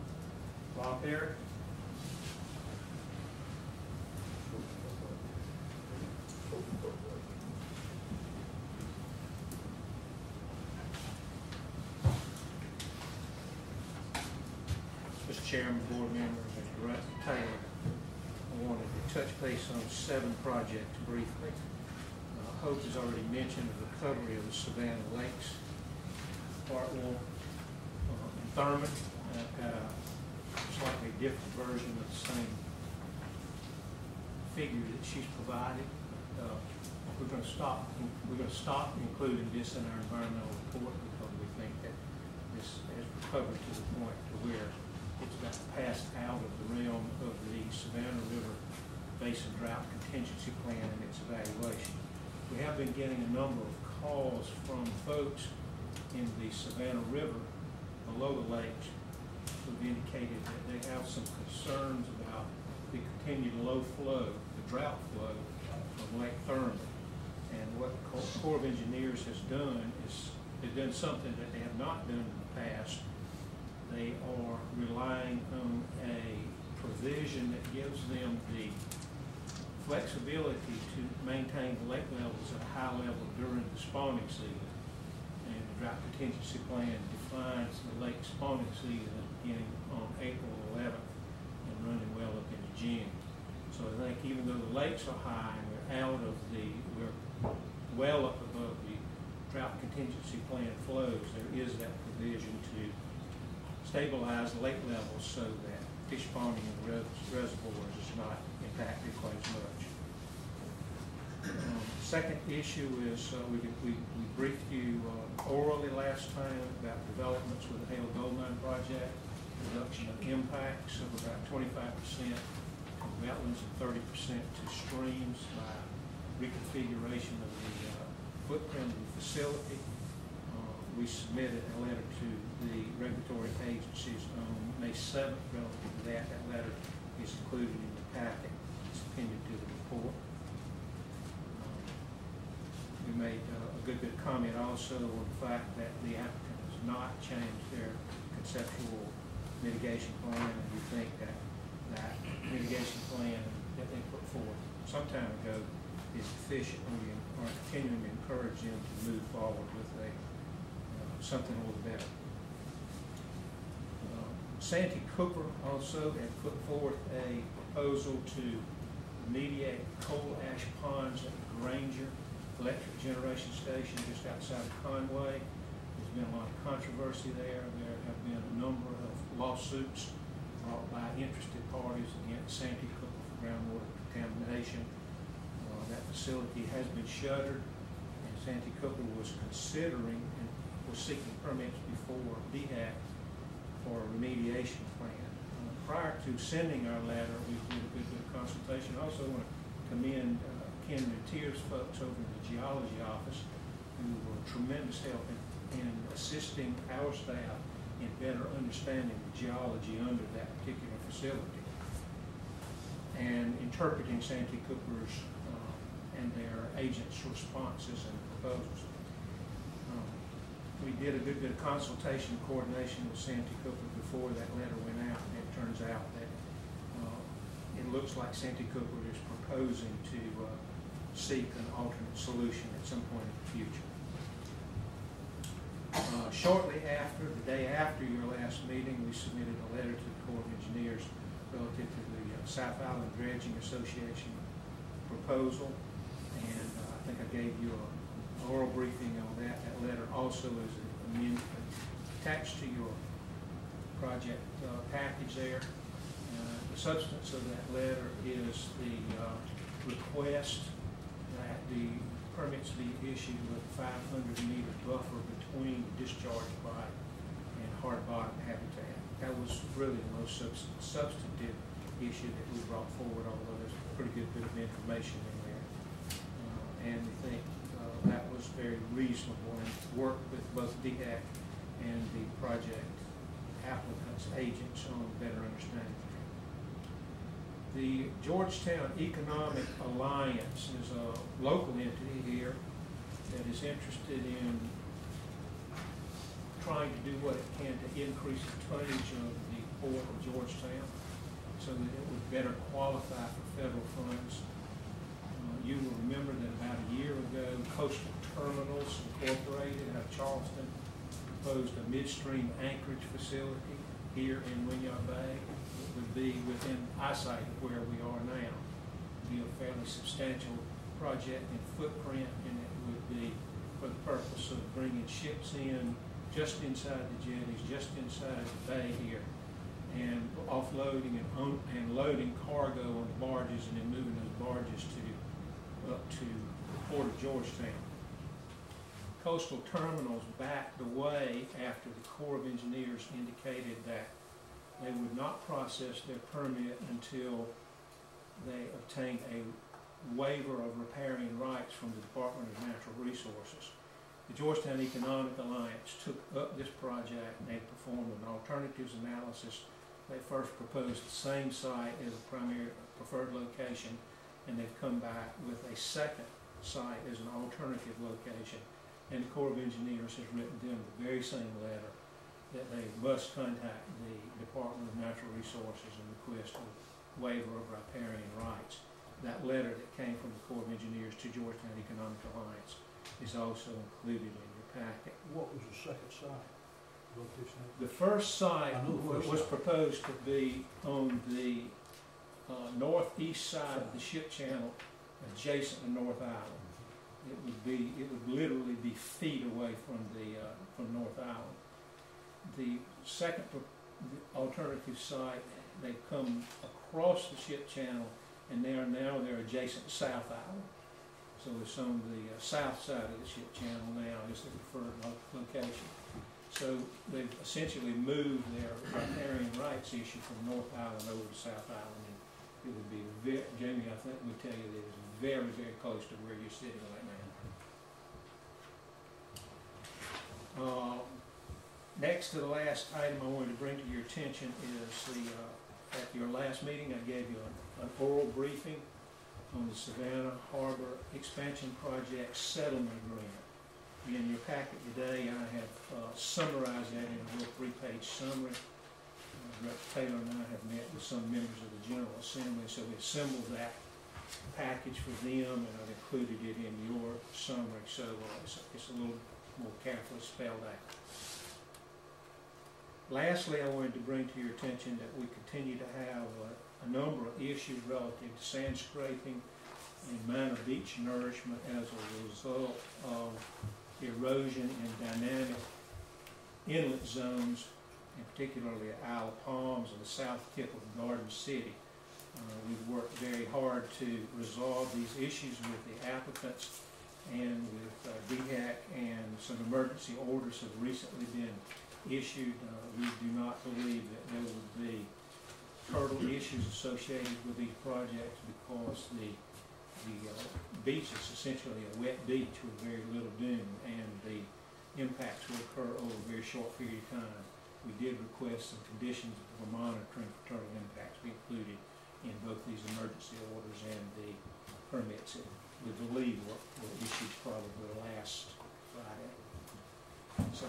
Bob Perry. Mr. Chairman, board members, and Director Taylor, I wanted to touch base on seven projects briefly. Uh, Hope has already mentioned the recovery of the Savannah Lakes, uh, and Thurmond, uh, at a slightly different version of the same figure that she's provided. Uh, We're gonna stop, we're gonna stop including this in our environmental report because we think that this has recovered to the point to where it's about passed out of the realm of the Savannah River Basin Drought Contingency Plan and its evaluation. We have been getting a number of calls from folks in the Savannah River below the lakes who've indicated that they have some concerns about the continued low flow, the drought flow from Lake Thurmond. And what Corps of Engineers has done is, they've done something that they have not done in the past. They are relying on a provision that gives them the flexibility to maintain the lake levels at a high level during the spawning season. Drought contingency plan defines the lake spawning season beginning on April eleventh and running well up into June. So I think even though the lakes are high and we're out of the, we're well up above the drought contingency plan flows, there is that provision to stabilize lake levels so that fish spawning in the res- reservoirs is not impacted quite as much. Second issue is, uh, we, we we briefed you uh, orally last time about developments with the Haile Gold Mine project, reduction of impacts of about twenty-five percent to wetlands and thirty percent to streams by reconfiguration of the uh, footprint of the facility. Uh, We submitted a letter to the regulatory agencies on May seventh relative to that. That letter is included in the packet. It's appended to the report. We made uh, a good of comment also on the fact that the applicant has not changed their conceptual mitigation plan, and we think that that mitigation plan that they put forth some time ago is sufficient, and we are continuing to encourage them to move forward with a, uh, something a little better. Uh, Santee Cooper also had put forth a proposal to remediate coal ash ponds at Grainger Electric Generation Station just outside of Conway. There's been a lot of controversy there. There have been a number of lawsuits brought by interested parties against Santee Cooper for groundwater contamination. Uh, That facility has been shuttered, and Santee Cooper was considering and was seeking permits before DHEC for a remediation plan. Uh, Prior to sending our letter, we did a good bit of consultation. I also want to commend uh, Ken Retier's folks over in the geology office who were tremendous help in, in assisting our staff in better understanding the geology under that particular facility and interpreting Santee Cooper's uh, and their agents' responses and proposals. Um, We did a good bit of consultation, and coordination with Santee Cooper before that letter went out, and it turns out that uh, it looks like Santee Cooper is proposing to seek an alternate solution at some point in the future. Uh, Shortly after, the day after your last meeting, we submitted a letter to the Corps of Engineers relative to the uh, South Island Dredging Association proposal, and uh, I think I gave you a oral briefing on that. That letter also is attached to your project uh, package there. Uh, The substance of that letter is the uh, request the permits be issued with five hundred meter buffer between discharge pipe and hard bottom habitat. That was really the most substantive issue that we brought forward, although there's a pretty good bit of information in there. Uh, And we think uh, that was very reasonable and worked with both DHEC and the project applicants, agents on a better understanding. The Georgetown Economic Alliance is a local entity here that is interested in trying to do what it can to increase the tonnage of the port of Georgetown so that it would better qualify for federal funds. Uh, You will remember that about a year ago, Coastal Terminals Incorporated out of Charleston proposed a midstream anchorage facility here in Winyah Bay. Be within eyesight of where we are now. Be a fairly substantial project in footprint, and it would be for the purpose of bringing ships in just inside the jetties, just inside the bay here, and offloading and un- and loading cargo on barges and then moving those barges to, up to the port of Georgetown. Coastal Terminals backed away after the Corps of Engineers indicated that they would not process their permit until they obtained a waiver of riparian rights from the Department of Natural Resources. The Georgetown Economic Alliance took up this project and they performed an alternatives analysis. They first proposed the same site as a primary preferred location, and they've come back with a second site as an alternative location. And the Corps of Engineers has written them the very same letter that they must contact the Department of Natural Resources and request a waiver of riparian rights. That letter that came from the Corps of Engineers to Georgetown Economic Alliance is also included in your packet. What was the second site? The first site the first was site. proposed to be on the uh, northeast side of the ship channel adjacent to North Island. It would be, it would literally be feet away from the, uh, from North Island. The second the alternative site, they've come across the ship channel and they are now, they're adjacent South Island. So it's on the uh, south side of the ship channel now is the preferred lo- location. So they've essentially moved their riparian rights issue from North Island over to South Island. And it would be ve- Jamie, I think would tell you that it's very, very close to where you're sitting right now. Uh, Next to the last item I wanted to bring to your attention is the, uh, at your last meeting, I gave you an- an oral briefing on the Savannah Harbor Expansion Project Settlement Agreement. In your packet today, I have uh, summarized that in a little three-page summary. Uh, Director Taylor and I have met with some members of the General Assembly, so we assembled that package for them, and I've included it in your summary, so uh, it's, it's a little more carefully spelled out. Lastly, I wanted to bring to your attention that we continue to have a, a number of issues relative to sand scraping and minor beach nourishment as a result of erosion in dynamic inlet zones, and particularly at Isle of Palms and the south tip of Garden City. Uh, we've worked very hard to resolve these issues with the applicants and with uh, DHEC, and some emergency orders have recently been issued. Uh, we do not believe that there will be turtle issues associated with these projects because the, the uh, beach is essentially a wet beach with very little dune, and the impacts will occur over a very short period of time. We did request some conditions for monitoring for turtle impacts be included in both these emergency orders and the permits that we believe were, were issued probably last Friday. So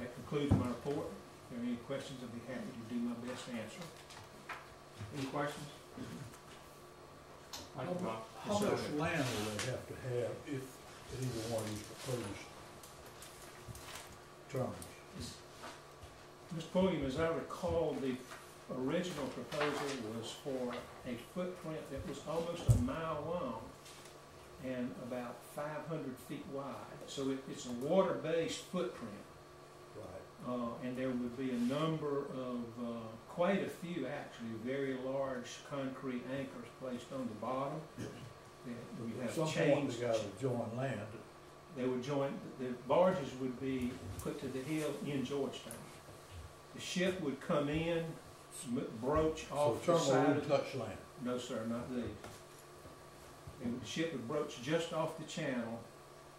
that concludes my report. If there are any questions, I'd be happy to do my best to answer. Any questions? Thank you, Bob. How much land will they have to have if either one of these proposed terms? Mr. Pulliam, as I recall, the original proposal was for a footprint that was almost a mile long and about five hundred feet wide. So it, it's a water-based footprint. Uh, and there would be a number of, uh, quite a few actually, very large concrete anchors placed on the bottom. That would have some point, chains. they gotta join land. They would join, the barges would be put to the hill in Georgetown. The ship would come in, broach So off the the side wouldn't of. touch land. No, sir, not these. And the ship would broach just off the channel,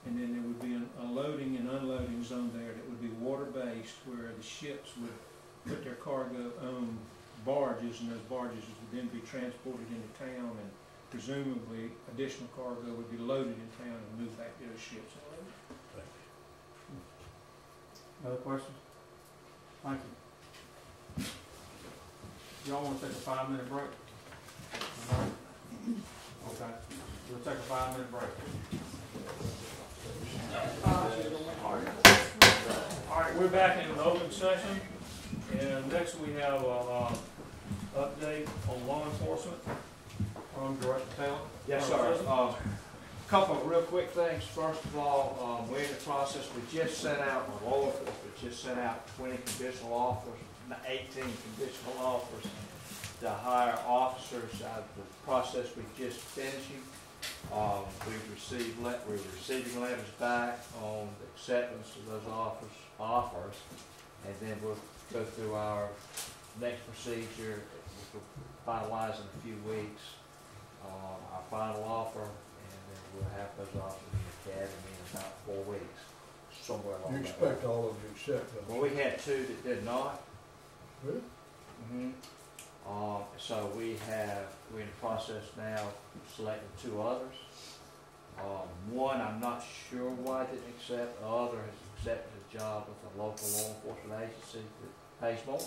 and then there would be an- a loading and unloading zone there that would be water-based, where the ships would put their cargo on barges, and those barges would then be transported into town, and presumably additional cargo would be loaded in town and moved back to those ships. Other questions? Thank you. Y'all wanna take a five-minute break? Okay, we'll take a five-minute break. All right, we're back in the open session, and next we have a, uh, update on law enforcement from Director Taylor. Yes, sir. Um, Couple of real quick things. First of all, um, we're in the process, we just sent out, the law enforcement just sent out twenty conditional offers, eighteen conditional offers to hire officers. Uh, The process we're just finishing. Um, We've received, let, we're receiving letters back on the acceptance of those offers, offers. And then we'll go through our next procedure, which will finalize in a few weeks. Um, our final offer, and then we'll have those offers in the academy in about four weeks, somewhere along You that expect all of them to accept them? Well, we had two that did not. Really? hmm Um, so we have, we're in the process now of selecting two others. Um, one, I'm not sure why didn't accept, the other has accepted a job with a local law enforcement agency that pays more.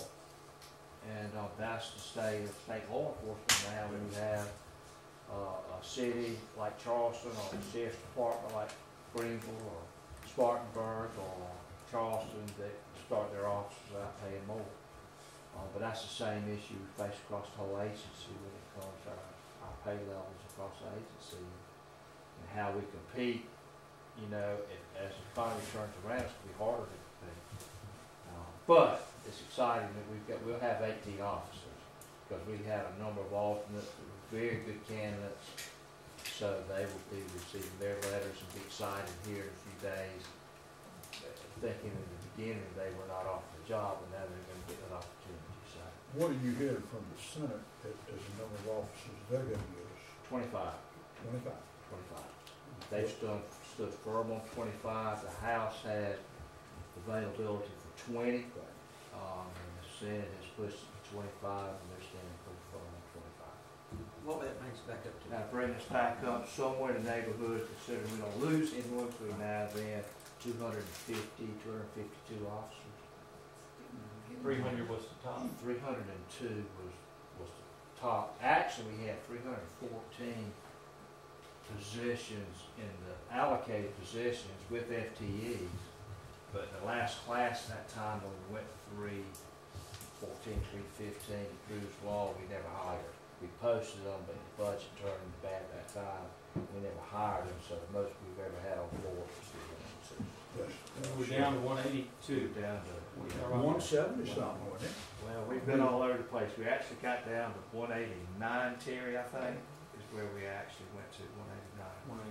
And, uh, that's the state of state law enforcement now, we have, uh, a city like Charleston or a sheriff's department like Greenville or Spartanburg or Charleston that start their offices out paying more. Uh, but that's the same issue we face across the whole agency when it comes to our, our pay levels across the agency and how we compete, you know, as the economy turns around, it's gonna be harder to compete. Uh, But it's exciting that we've got, we'll have eighteen officers, because we had a number of alternates that were very good candidates. So they will be receiving their letters and be excited here in a few days, uh, thinking in the beginning they were not offered the job, and now they're gonna get an opportunity. What are you hearing from the Senate as, as the number of officers they're gonna give us? Twenty-five. Twenty-five? Twenty-five. They've stood, stood firm on twenty-five, the House had availability for twenty, um, and the Senate has pushed it to twenty-five, and they're standing pretty firm on twenty-five. What would that bring us back up to? Now, bring us back up somewhere in the neighborhood, considering we don't lose anyone between now and then, 250, 252 officers. Three hundred was the top. Three hundred and two was, was the top. Actually, we had three hundred and fourteen positions in the allocated positions with FTEs. But the last class that time, when we went three fourteen, three fifteen, cruise law, we never hired. We posted them, but the budget turned bad that time. We never hired them, so the most we've ever had on board was three hundred and two. Yes. We're down to one eighty-two. Down to, One seventy something, wasn't it? well, we've been all over the place. We actually got down to one eighty-nine, Terry, I think, is where we actually went to, one eighty-nine.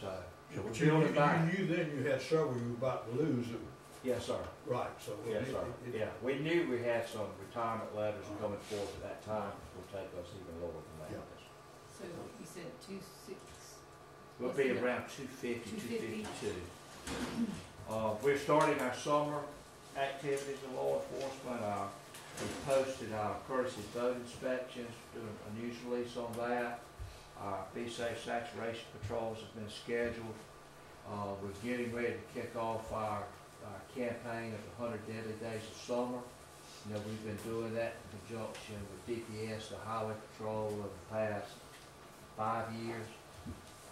So, so we're But you, building you knew then you had several you were about to lose, it- Yes, sir. right, so. it- Yes, sir. it- it- Yeah, we knew we had some retirement letters coming forth at that time, which will take us even lower than that. So you said two six, We'll be around two fifty, two 250. fifty-two. Uh, we're starting our summer activities in law enforcement. Uh, we posted our courtesy boat inspections, doing a news release on that. Our Be Safe Saturation Patrols have been scheduled. Uh, we're getting ready to kick off our, our campaign of the hundred deadly days of summer. You know, we've been doing that in conjunction with DPS, the Highway Patrol, over the past five years.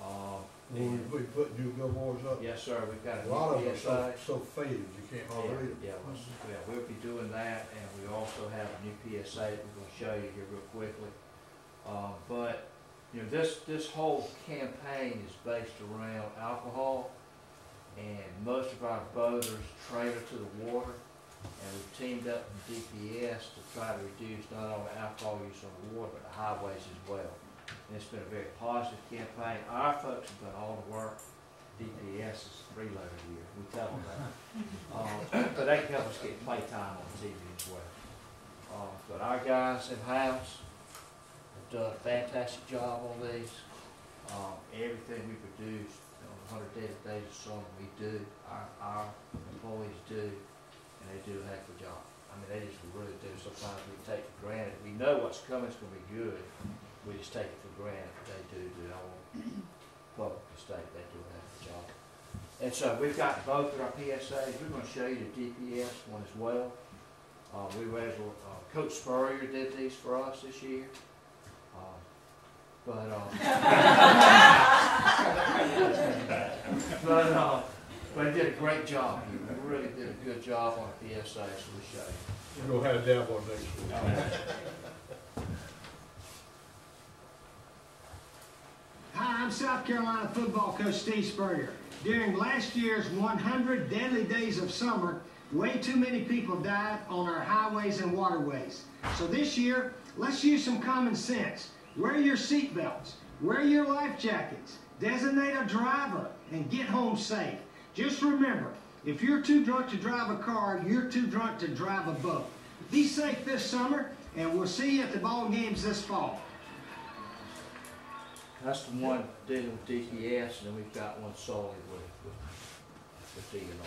Um, We, we put new billboards up. Yes, sir, we've got a lot of them are so, so faded, you can't hardly Yeah, read them. yeah, well, yeah, we'll be doing that, and we also have a new PSA that we're gonna show you here real quickly. Uh, but, you know, this, this whole campaign is based around alcohol, and most of our boaters trailer to the water, and we've teamed up with DPS to try to reduce not only alcohol use on the water, but the highways as well. It's been a very positive campaign. Our folks have done all the work. DPS is three letter year, we tell them that. Uh, But they can help us get playtime on TV as well. Uh, But our guys in-house have done a fantastic job on these. Uh, Everything we produce on the hundred daily days of summer, we do, our, our employees do, and they do a heck of a job. I mean, they just really do. Sometimes we take for granted. We know what's coming is gonna be good. We just take it for granted. That they do do all public mistake. They do of a job. And so we've got both of our PSAs. We're gonna show you the DPS one as well. Uh, we were able, uh, Coach Spurrier did these for us this year. Uh, But, uh, but, uh, but he did a great job. He really did a good job on the PSA, so we show you. Gonna have that one next week. Hi, I'm South Carolina football coach Steve Spurrier. During last year's 100 deadly days of summer, way too many people died on our highways and waterways. So this year, let's use some common sense. Wear your seatbelts, wear your life jackets, designate a driver, and get home safe. Just remember, if you're too drunk to drive a car, you're too drunk to drive a boat. Be safe this summer, and we'll see you at the ball games this fall. That's the one dealing with and then we've got one with, with, with DNR.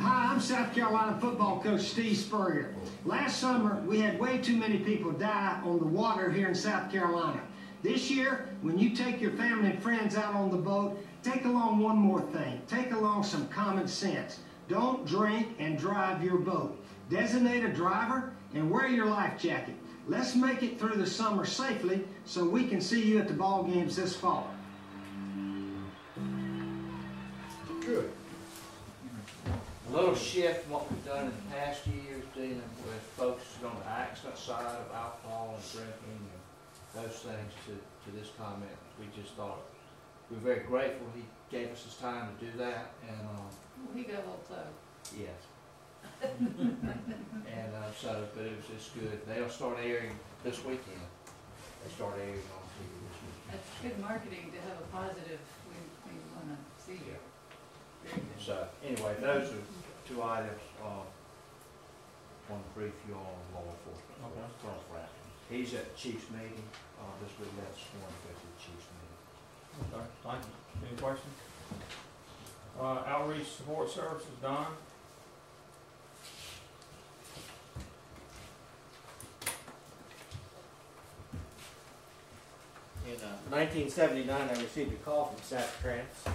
Hi, I'm South Carolina football coach Steve Spurrier. Last summer, we had way too many people die on the water here in South Carolina. This year, when you take your family and friends out on the boat, take along one more thing. Take along some common sense. Don't drink and drive your boat. Designate a driver and wear your life jacket. Let's make it through the summer safely so we can see you at the ball games this fall. Good. A little shift from what we've done in the past years, dealing with focusing on the accident side of alcohol and drinking and those things to, to this comment. We just thought, we we're very grateful he gave us his time to do that, and, um, We got a little plug. yes. And, uh, so, but it was just good. They'll start airing this weekend. They start airing on TV this weekend. That's good marketing to have a positive, we, we wanna see you. So, anyway, those are two items, uh, want to brief you on law enforcement. Okay. Colonel Frampton. He's at the chief's meeting, uh, this week, that's one to go to the chief's meeting. Okay, thank you. Any questions? Uh, outreach support services, Don? In uh, 1979, I received a call from Satch Krantz to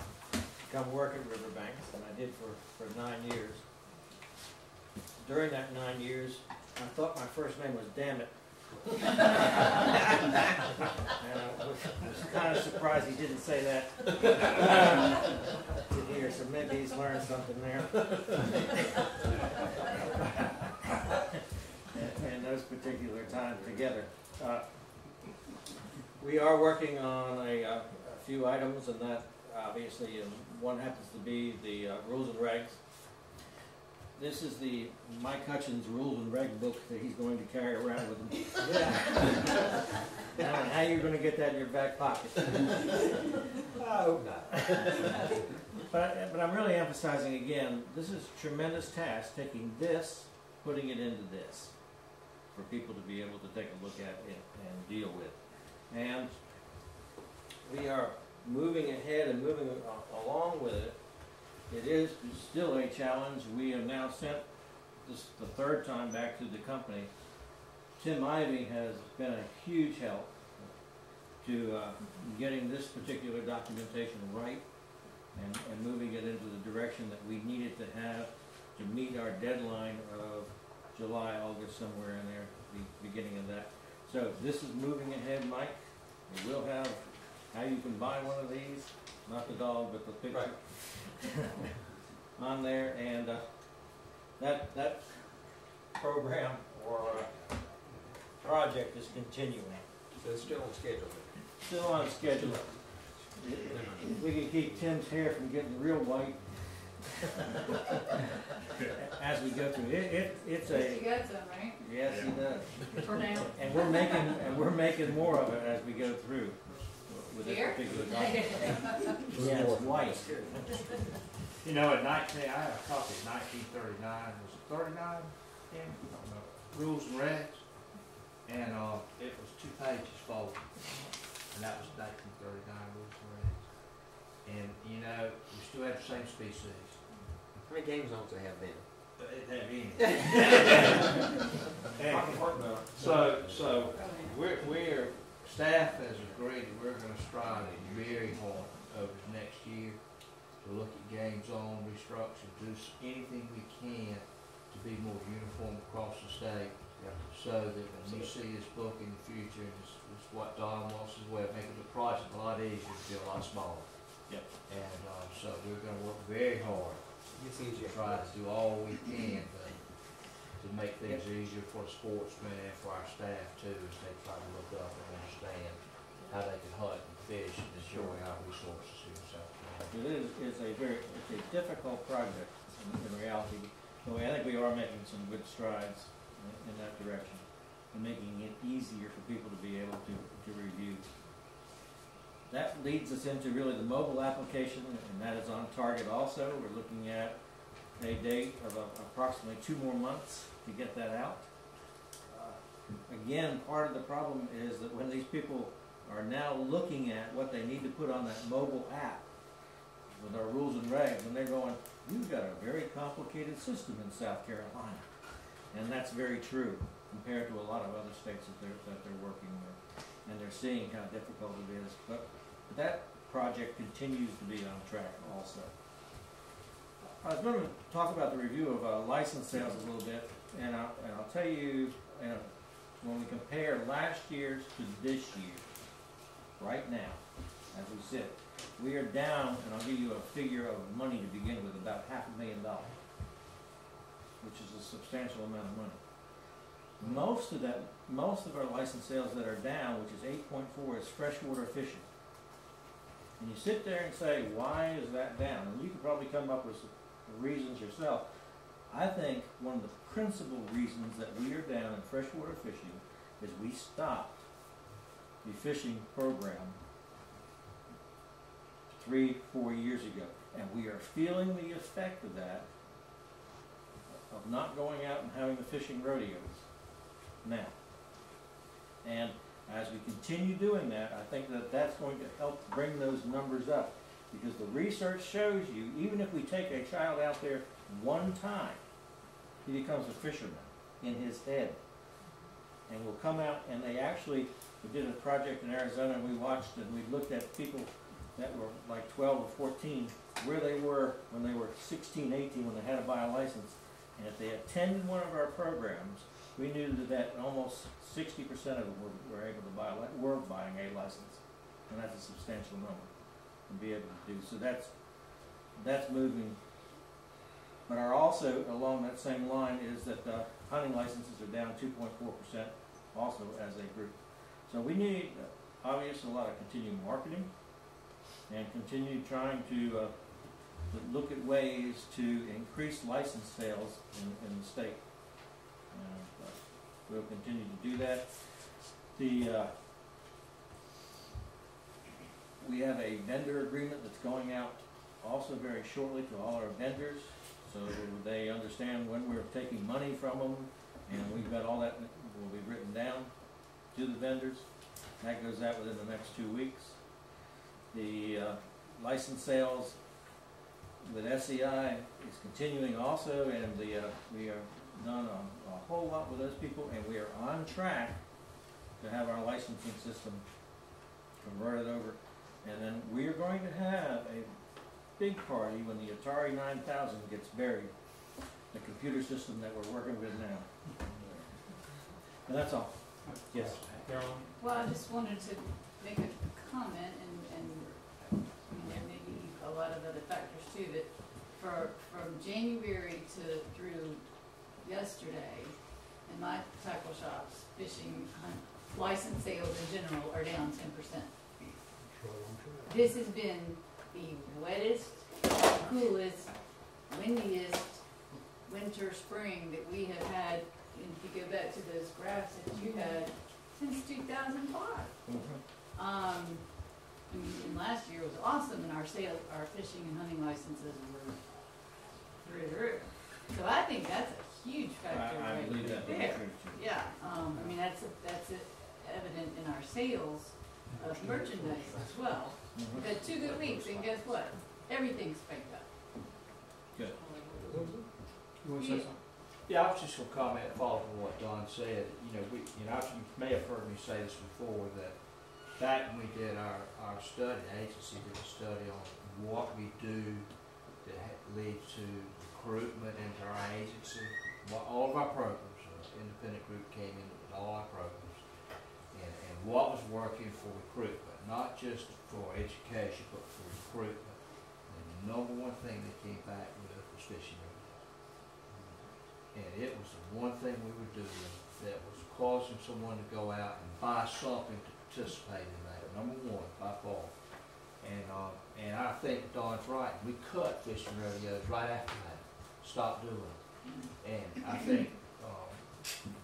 come work at Riverbanks, and I did for, for nine years. During that nine years, I thought my first name was Dammit. and I was, was kind of surprised he didn't say that to hear, so maybe he's learned something there. and those particular times together. Uh, we are working on a, uh, a few items, and that obviously, one happens to be the uh, rules and regs. This is the Mike Hutchins rules and reg book that he's going to carry around with him. Know how you're going to get that in your back pocket. I hope not. but, but I'm really emphasizing again, this is a tremendous task, taking this, putting it into this, for people to be able to take a look at it and deal with. And we are moving ahead and moving along with it. It is still a challenge. We have now sent this the third time back to the company. Tim Ivey has been a huge help to uh, getting this particular documentation right and, and moving it into the direction that we needed to have to meet our deadline of July, August, somewhere in there, the beginning of that. So this is moving ahead, Mike. We will have how you can buy one of these, not the dog, but the picture on there, and uh, that that program or uh, project is continuing. So it's still on schedule. Still on schedule. We can keep Tim's hair from getting real white as we go through, it, it it's a You got some, right? yes, he does. For now. And we're making, and we're making more of it as we go through with this Here? particular document. Yeah, it's white. You know, at nineteen, I have a copy of nineteen thirty-nine, was it thirty-nine, Ken? I don't know. Rules and regs, and, uh, it was two pages folded, and that was nineteen thirty-nine rules and regs. And, you know, we still have the same species. How many game zones they have then? Have any. I can work better. So, so, we're, we're, staff has agreed that we're gonna strive very hard over the next year to look at game zone restructure, do anything we can to be more uniform across the state. So that when you see this book in the future, it's, it's what Don wants as well, making the project a lot easier, to be a lot smaller. Yep. And, uh, so we're gonna work very hard It's to easier. try to do all we can to, to make things easier for the sportsmen and for our staff too, as they try to look up and understand how they can hunt and fish and enjoy our resources here in South Carolina. It is, is a very, it's a difficult project in, in reality, but I think we are making some good strides in, in that direction. And making it easier for people to be able to, to review. That leads us into really the mobile application, and that is on target also. We're looking at a date of approximately two more months to get that out. Uh, Again, part of the problem is that when these people are now looking at what they need to put on that mobile app with our rules and regs, and they're going, you've got a very complicated system in South Carolina. And that's very true compared to a lot of other states that they're, that they're working with. And they're seeing how difficult it is. But that project continues to be on track also. I was going to talk about the review of uh, license sales a little bit, and I'll, and I'll tell you, when we compare last year's to this year, right now, as we sit, we are down, and I'll give you a figure of money to begin with, about half a million dollars, which is a substantial amount of money. Most of that, most of our license sales that are down, which is eight point four, is freshwater fishing. And you sit there and say, why is that down? And you could probably come up with reasons yourself. I think one of the principal reasons that we are down in freshwater fishing is we stopped the fishing program three, four years ago. And we are feeling the effect of that, of not going out and having the fishing rodeos now. And as we continue doing that, I think that that's going to help bring those numbers up. Because the research shows you, even if we take a child out there one time, he becomes a fisherman in his head. And will come out, and they actually, we did a project in Arizona, and we watched and we looked at people that were like twelve or fourteen, where they were when they were 16, 18, when they had to buy a license. And if they attended one of our programs, we knew that, that almost sixty percent of them were, were able to buy, were buying a license. And that's a substantial number to be able to do. So that's, that's moving. But our also, along that same line, is that hunting licenses are down two point four percent also as a group. So we need, uh, obviously, a lot of continued marketing and continue trying to, uh, look at ways to increase license sales in, in the state. Uh, we'll continue to do that. The, uh, we have a vendor agreement that's going out also very shortly to all our vendors, so they understand when we're taking money from them, and we've got all that will be written down to the vendors. That goes out within the next two weeks. The uh, license sales with SEI is continuing also, and the, uh, we are done a, a whole lot with those people, and we are on track to have our licensing system converted over. And then we are going to have a big party when the Atari nine thousand gets buried, the computer system that we're working with now. And that's all. Yes. Carolyn? Well, I just wanted to make a comment, and, and, I mean, there may be a lot of other factors too, but for, from January to, through yesterday, in my tackle shops, fishing, hunt, license sales in general are down ten percent. This has been the wettest, coolest, windiest winter, spring that we have had, and if you go back to those graphs that you had, since two thousand five. Um, I mean, and last year was awesome, and our sales, our fishing and hunting licenses were through the roof. So I think that's a huge factor I, I right believe that to be there. true too. Yeah, um, I mean, that's, that's evident in our sales of merchandise as well. Mhm. We've had two good weeks, and guess what? Everything's picked up. Good. You wanna say something? Yeah, I was just gonna comment, follow on what Don said, you know, we, you know, you may have heard me say this before, that back when we did our, our study, the agency did a study on what we do that ha- leads to recruitment into our agency, what, all of our programs, uh, independent group came in with all our programs, and, and what was working for recruitment, not just for education, but for recruitment. And the number one thing that came back with was fishing. And it was the one thing we were doing that was causing someone to go out and buy something to participate in that, number one, by far. And, uh, and I think Don's right, we cut fishing rodeos right after that, stopped doing it. And I think, um,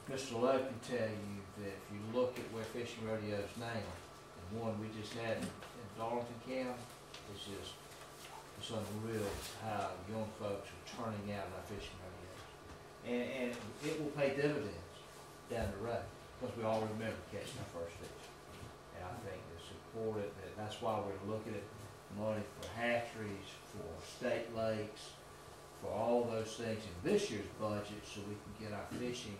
Mr. Lowe can tell you that if you look at where fishing rodeos now, and one we just had in in Darlington County, it's just, it's unreal how young folks are turning out our fishing rodeos. And, and it will pay dividends down the road, because we all remember catching our first fish. And I think it's important that, that's why we're looking at money for hatcheries, for state lakes, for all those things in this year's budget, so we can get our fishing,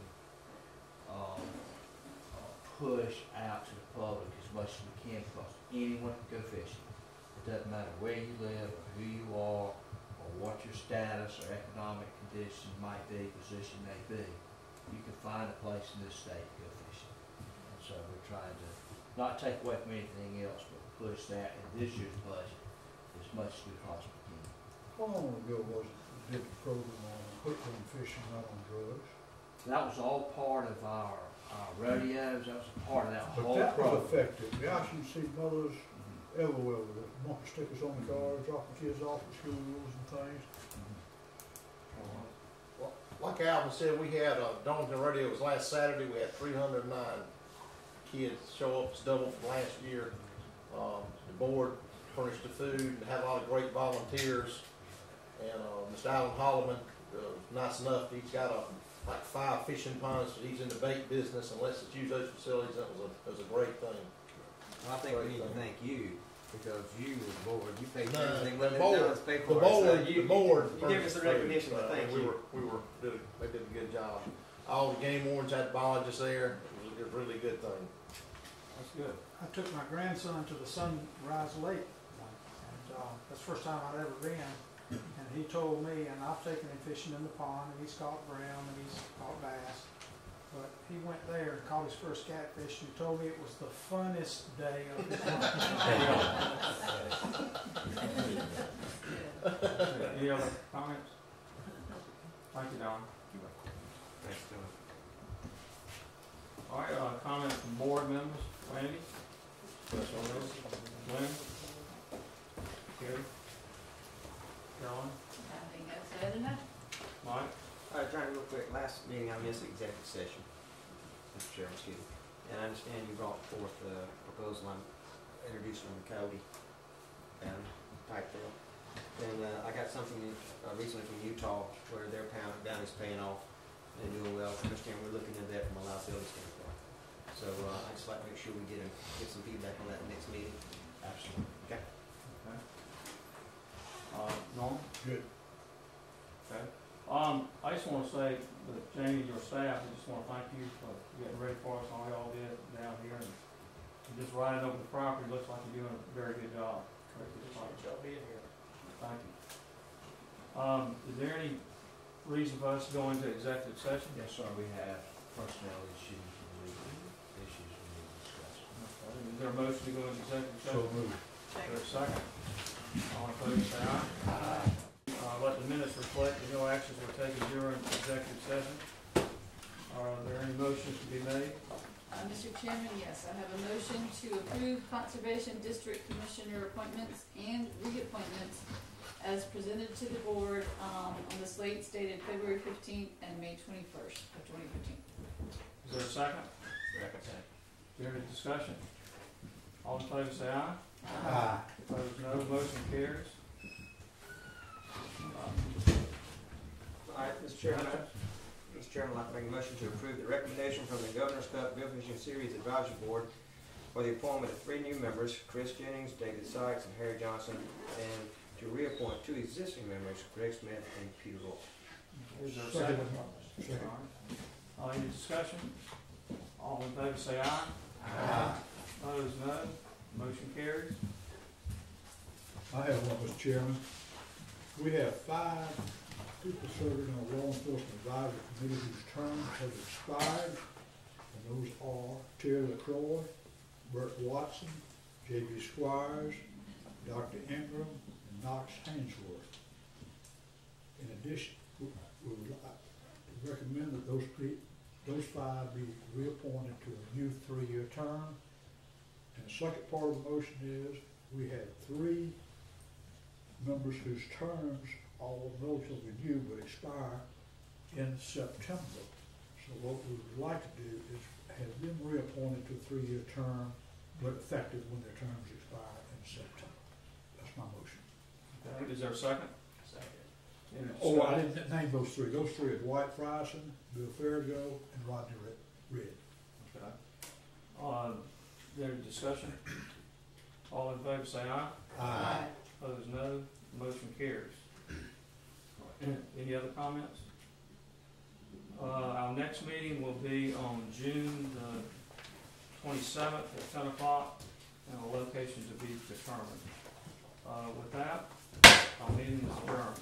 um, uh, push out to the public as much as we can, because anyone can go fishing. It doesn't matter where you live, or who you are, or what your status or economic condition might be, position may be. You can find a place in this state to go fishing. And so we're trying to not take away from anything else, but push that in this year's budget as much as we possibly can. How long ago was it, did the program on hookworm fishing, not on drugs? That was all part of our, our rodeos, that was a part of that But whole that was program. effective. Yeah, I should see mothers everywhere with it, bumper stickers on the car, dropping kids off at schools and things. Well, Like Alvin said, we had, uh, Darlington Radio was last Saturday, we had three hundred and nine kids show up, it's double from last year. Um, the board furnished the food, and had a lot of great volunteers. And, uh, Mr. Alan Holloman, uh, nice enough, he's got a, like five fishing ponds, he's in the bait business, and lets us use those facilities, that was a, it was a great thing. I think we need to thank you, because you were the board, you paid for No, everything, the board- them pay The for it, so board, you, the board. you give us the recognition to food, uh, thank We you. were, we were, did, a- they did a good job. All the game wardens had biologists there, it was a really good thing. That's good. I took my grandson to the Sunrise Lake, and, uh, that's the first time I'd ever been. And he told me, and I've taken him fishing in the pond, and he's caught brown, and he's caught bass. But he went there and caught his first catfish, and told me it was the funnest day of his life. Any other comments? Thank you, Don. Thanks, Don. All right, uh, comments from board members, Randy? Glenn? Gary? Carolyn? I think I've said enough. Mike? All right, Johnny, real quick, last meeting I missed the executive session, Mr. Chairman, excuse me. And I understand you brought forth a proposal I'm introducing from Cody and Pikeville. And, uh, I got something, uh, recently from Utah where their pound, bounty's paying off and doing well. I understand we're looking at that from a liability standpoint. So, uh, I'd just like to make sure we get, a- get some feedback on that next meeting. Absolutely. Okay? Okay. Uh, Norm? Good. Okay. Um, I just wanna say that Jamie, your staff, I just wanna thank you for getting ready for us, all y'all did down here. and Just riding over the property, looks like you're doing a very good job. Y'all being here. Thank you. Um, is there any reason for us to go into executive session? Yes, sir, we have personnel issues and legal issues we need to discuss. Okay. Is there a motion to go into executive So session? moved. Is there a second? All in favor, say aye. Aye. Uh, let the minutes reflect that no actions were taken during executive session. Are there any motions to be made? Uh, Mr. Chairman, yes, I have a motion to approve Conservation District Commissioner appointments and reappointments as presented to the board, um, on the slate dated February fifteenth and May twenty-first of twenty fifteen. Is there a second? Second. Is there any discussion? All in favor, say aye. Aye. Opposed, no. Motion carries. All right, Mr. Chairman, I- Mr. Chairman, I'd like to make a motion to approve the recommendation from the Governor's Cup Billfishing Series Advisory Board for the appointment of three new members, Chris Jennings, David Sykes, and Harry Johnson, and to reappoint two existing members, Greg Smith and Peter Roy. Is there a Second. second? Second. All right. Any discussion? All in favor say aye. Aye. Opposed, no. Motion carries. I have one, Mr. Chairman. We have five people serving on the Law Enforcement Advisory Committee whose terms have expired. And those are Terry LaCroy, Bert Watson, J.B. Squires, Dr. Ingram, and Knox Hainsworth. In addition, we would like to recommend that those those five be reappointed to a new three-year term. And the second part of the motion is, we had three members whose terms are relatively new would expire in September. So what we would like to do is have them reappointed to a three-year term, but effective when their terms expire in September. That's my motion. Is there a second? Second. Oh, I didn't name those three. Those three are Dwight Frierson, Bill Farrago, and Rodney Red. Red. Okay. Uh, there discussion? All in favor say aye. Aye. Opposed, no. Motion carries. Any other comments? Uh, our next meeting will be on June the twenty-seventh at ten o'clock, and a location to be determined. Uh, with that, our meeting is adjourned.